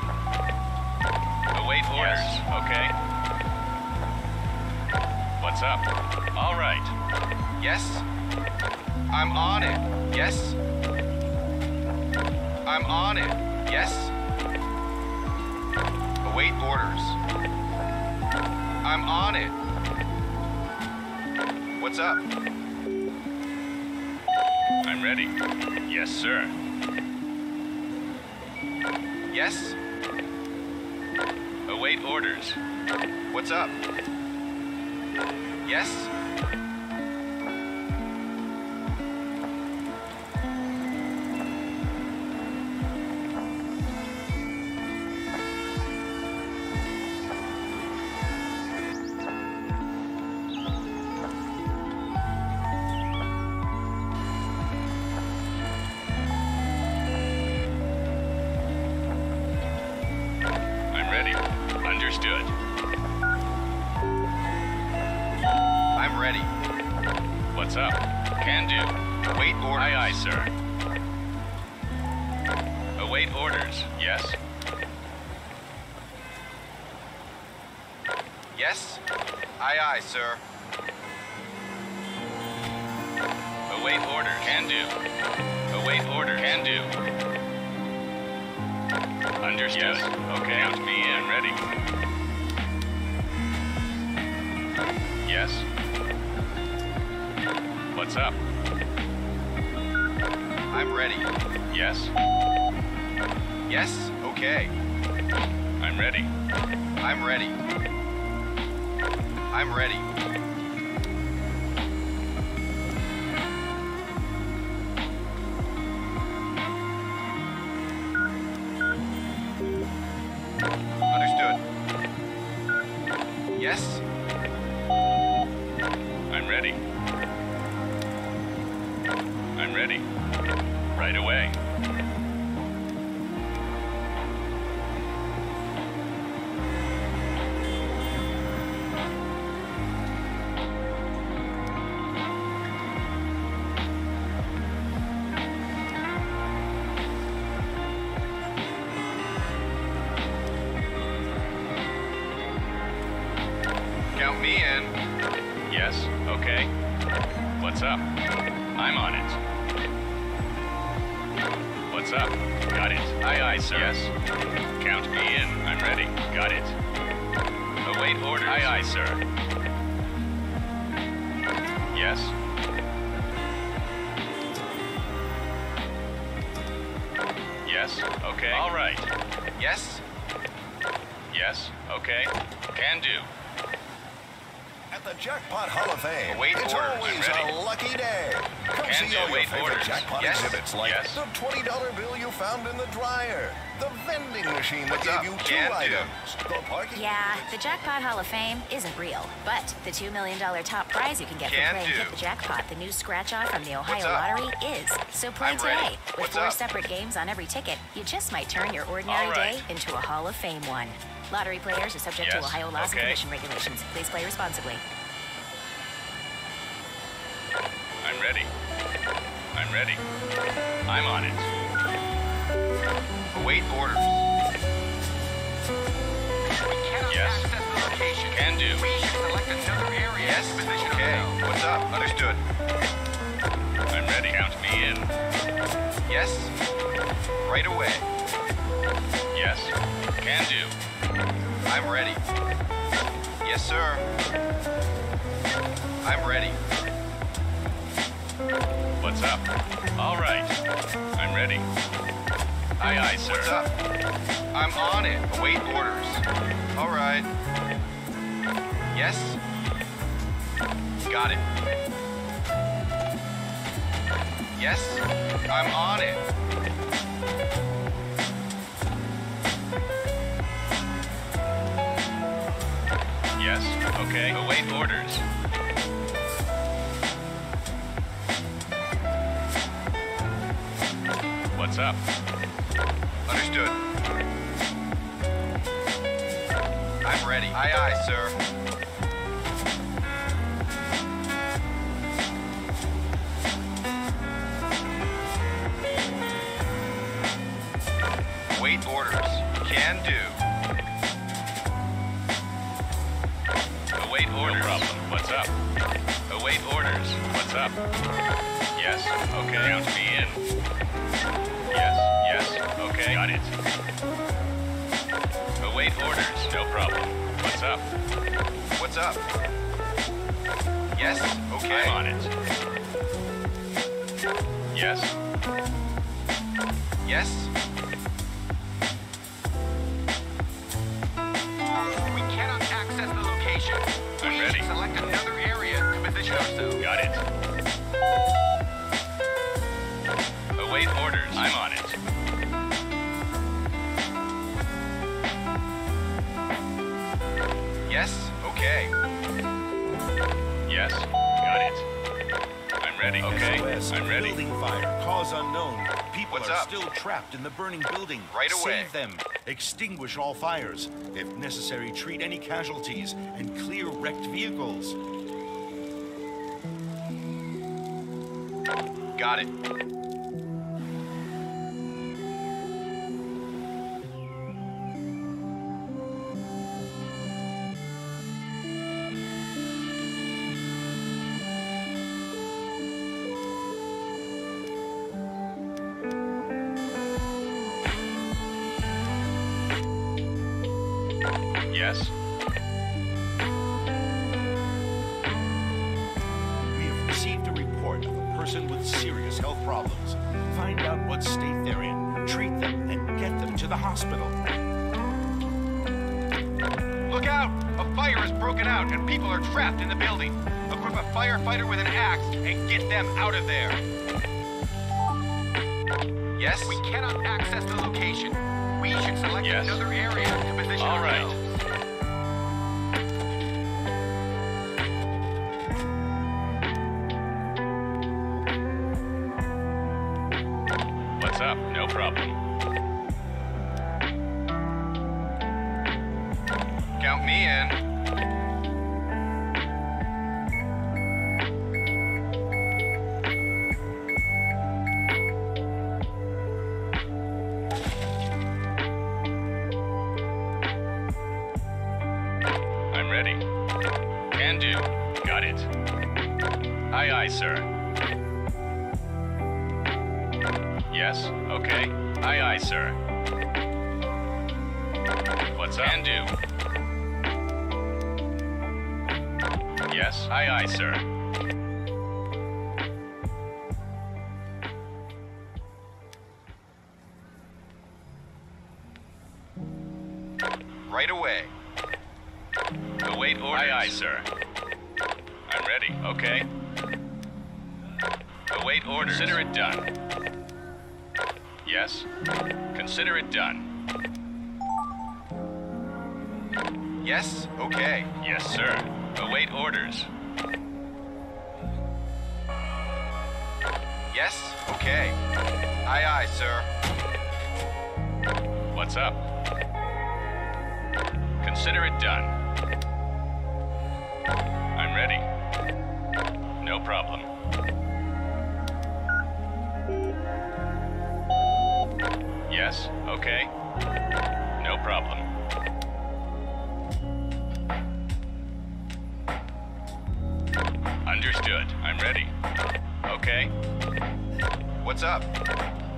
S9: Await orders. Yes. Okay. What's up? All right.
S6: Yes? I'm on it. Yes? I'm on it. Yes? Await orders. I'm on it. What's up?
S9: I'm ready. Yes, sir.
S6: Yes?
S9: Await orders.
S6: What's up? Yes?
S9: What's up?
S6: I'm
S9: on it. What's up? Got it. Aye, aye, sir. Yes. Count me in. I'm ready. Got it. Await orders. Aye, aye, sir. Yes? Yes? Okay. All right.
S6: Yes?
S9: Yes? Okay. Can do.
S8: At the Jackpot Hall of Fame,
S6: Await
S8: it's
S6: orders.
S8: always a lucky day. Come
S9: Can
S8: see all your favorite
S9: orders.
S8: jackpot
S6: Yes.
S8: exhibits like
S9: Yes.
S8: the $20 bill you found in the dryer, the vending machine that
S6: What's
S8: gave
S6: up?
S8: you two
S6: Can do.
S8: items, the parking
S10: Yeah, the Jackpot Hall of Fame isn't real, but the $2 million top prize you can get
S6: Can
S10: for playing
S6: do.
S10: Hit the Jackpot, the new scratch off from the Ohio Lottery, is. So play
S6: I'm
S10: today.
S6: ready.
S10: With
S6: What's
S10: four
S6: up?
S10: separate games on every ticket, you just might turn your ordinary
S9: All right.
S10: day into a Hall of Fame one. Lottery players are subject to Ohio laws and commission regulations. Please play responsibly.
S9: I'm ready. I'm ready. I'm on it.
S6: Await orders.
S14: We cannot
S9: Yes.
S14: access the location.
S9: Can do.
S14: We should select another area
S6: Yes? Okay. What's up? Understood.
S9: I'm ready. Count me in.
S6: Yes? Right away.
S9: Yes? Can do.
S6: I'm ready. Yes, sir. I'm ready.
S9: What's up? All right. I'm ready. Aye, aye, sir.
S6: What's up? I'm on it. Await orders. All right. Yes? Got it. Yes? I'm on it.
S9: Yes? Okay. Await orders. What's up?
S6: Understood. I'm ready. Aye, aye, sir. Wait orders. Can do.
S9: Await orders. No problem. What's up? Await orders. What's up? Yes. Okay. Count me in. Yes. Yes. Okay. Got it. Await orders. No problem. What's up?
S6: What's up? Yes. Okay.
S9: I'm on it. Yes.
S6: Yes.
S14: We cannot access the location.
S9: I'm
S14: we
S9: ready.
S14: select another area to position ourselves.
S9: Got it. Await orders. I'm on it.
S6: Yes. Okay.
S9: Yes. Got it. I'm ready. Okay.
S7: SOS,
S9: I'm ready.
S7: Building fire, cause unknown. People
S6: What's
S7: are
S6: up?
S7: still trapped in the burning building.
S6: Right away.
S7: Save them. Extinguish all fires. If necessary, treat any casualties and clear wrecked vehicles.
S6: Got it.
S9: Yes. Okay. Yes, sir. Await orders. Yes.
S6: Okay. Aye, aye, sir.
S9: What's up? Consider it done. I'm ready. No problem. Yes, okay. No problem.
S6: Up?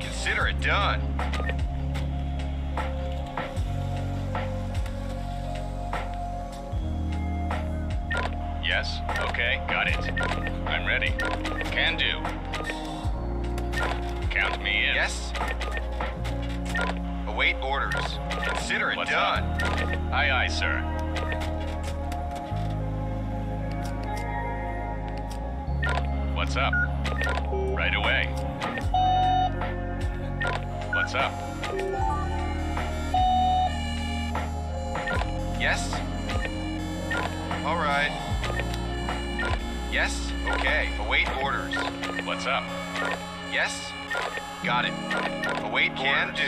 S6: Consider it done.
S9: Yes, okay, got it. I'm ready. Can do. Count me in.
S6: Yes. Await orders. Consider it
S9: What's
S6: done.
S9: up? Aye, aye, sir. What's up? Right away.
S6: Yes. All right. Yes. Okay. Await orders.
S9: What's up?
S6: Yes. Got it. Await Can do.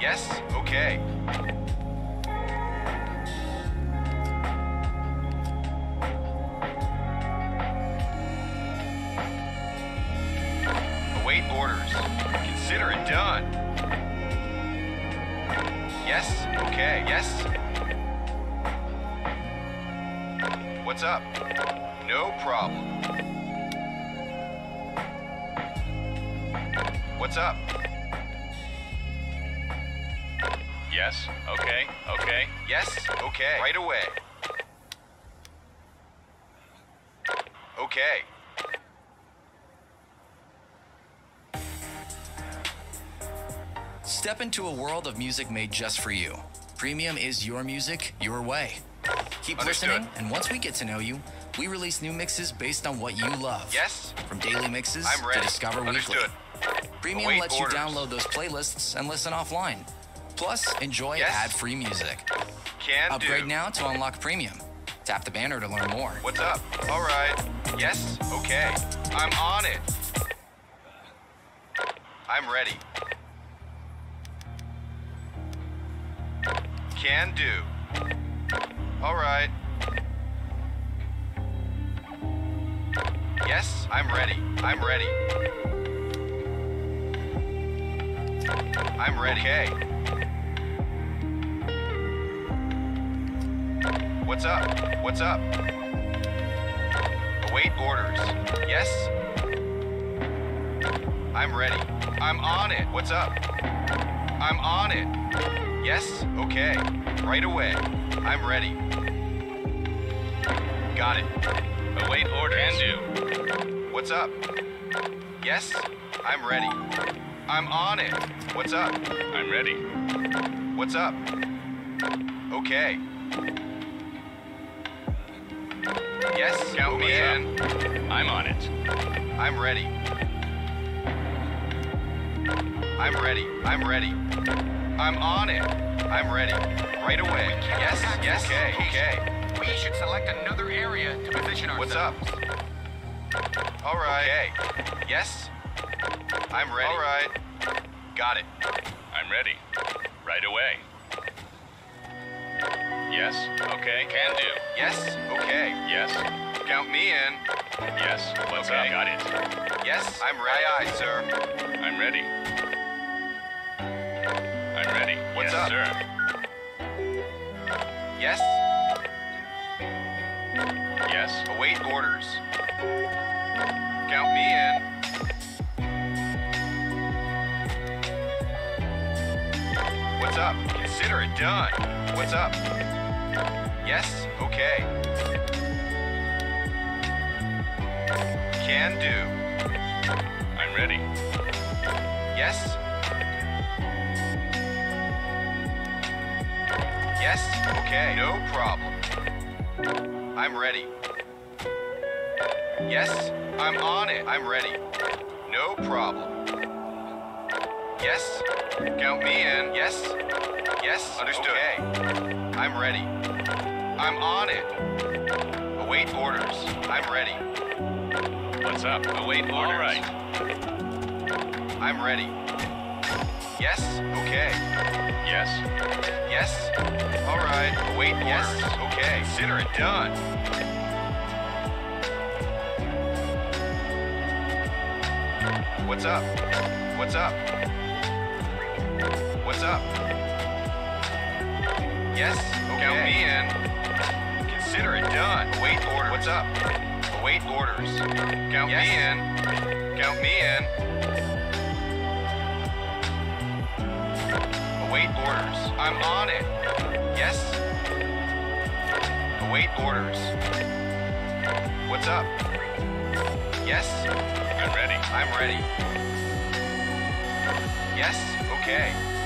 S6: Yes? Okay. Up?
S9: Yes. Okay. Okay.
S6: Yes? Okay. Right away. Okay.
S20: Step into a world of music made just for you. Premium is your music, your way. Keep
S6: Understood.
S20: listening, and once we get to know you, we release new mixes based on what you love.
S6: Yes?
S20: From daily mixes
S6: I'm ready.
S20: to Discover
S6: Understood.
S20: Weekly. Premium lets
S6: orders.
S20: you download those playlists and listen offline. Plus, enjoy
S6: Yes?
S20: ad-free music.
S6: Can
S20: Upgrade
S6: do.
S20: now to unlock Premium. Tap the banner to learn more.
S6: What's up? All right. Yes? Okay. I'm on it. I'm ready. Can do. All right. Yes, I'm ready. I'm ready. I'm ready. Okay. What's up? What's up? Await orders. Yes? I'm ready. I'm on it. What's up? I'm on it. Yes? Okay. Right away. I'm ready. Got it.
S9: Await orders. Can do.
S6: What's up? Yes? I'm ready. I'm on it. What's up?
S9: I'm ready.
S6: What's up? Okay. Yes, count me
S9: What's up?
S6: in.
S9: I'm on it.
S6: I'm ready. I'm ready. I'm ready. I'm on it. I'm ready. Right away. Yes, yes, okay, okay.
S14: We should select another area to position ourselves.
S6: What's up? All right. Okay. Yes? I'm ready. All right. Got it.
S9: I'm ready. Right away. Yes. Okay. Can do.
S6: Yes? Okay.
S9: Yes.
S6: Count me in.
S9: Yes. What's
S6: Okay.
S9: up? Got it.
S6: Yes, I'm ready. Aye, aye, sir.
S9: I'm ready. I'm ready.
S6: What's
S9: yes,
S6: up?
S9: sir.
S6: Yes?
S9: Yes.
S6: Await orders. Count me in. What's up? Consider it done. What's up? Yes? Okay. Can do.
S9: I'm ready.
S6: Yes? Yes? Okay. No problem. I'm ready. Yes? I'm on it. I'm ready. No problem. Yes? Count me in. Yes? Yes? Understood. Okay. I'm ready. I'm on it. Await orders. I'm ready.
S9: What's up? Await orders. All right.
S6: I'm ready. Yes? Okay.
S9: Yes.
S6: Yes? All right. Await yes. Okay. Consider it done. What's up? What's up? What's up? Yes? Okay. Count me in. Consider it done. Await orders. What's up? Await orders. Count me in. Count me in. Await orders. I'm on it. Yes? Await orders. What's up? Yes?
S9: I'm ready.
S6: I'm ready. Yes? Okay.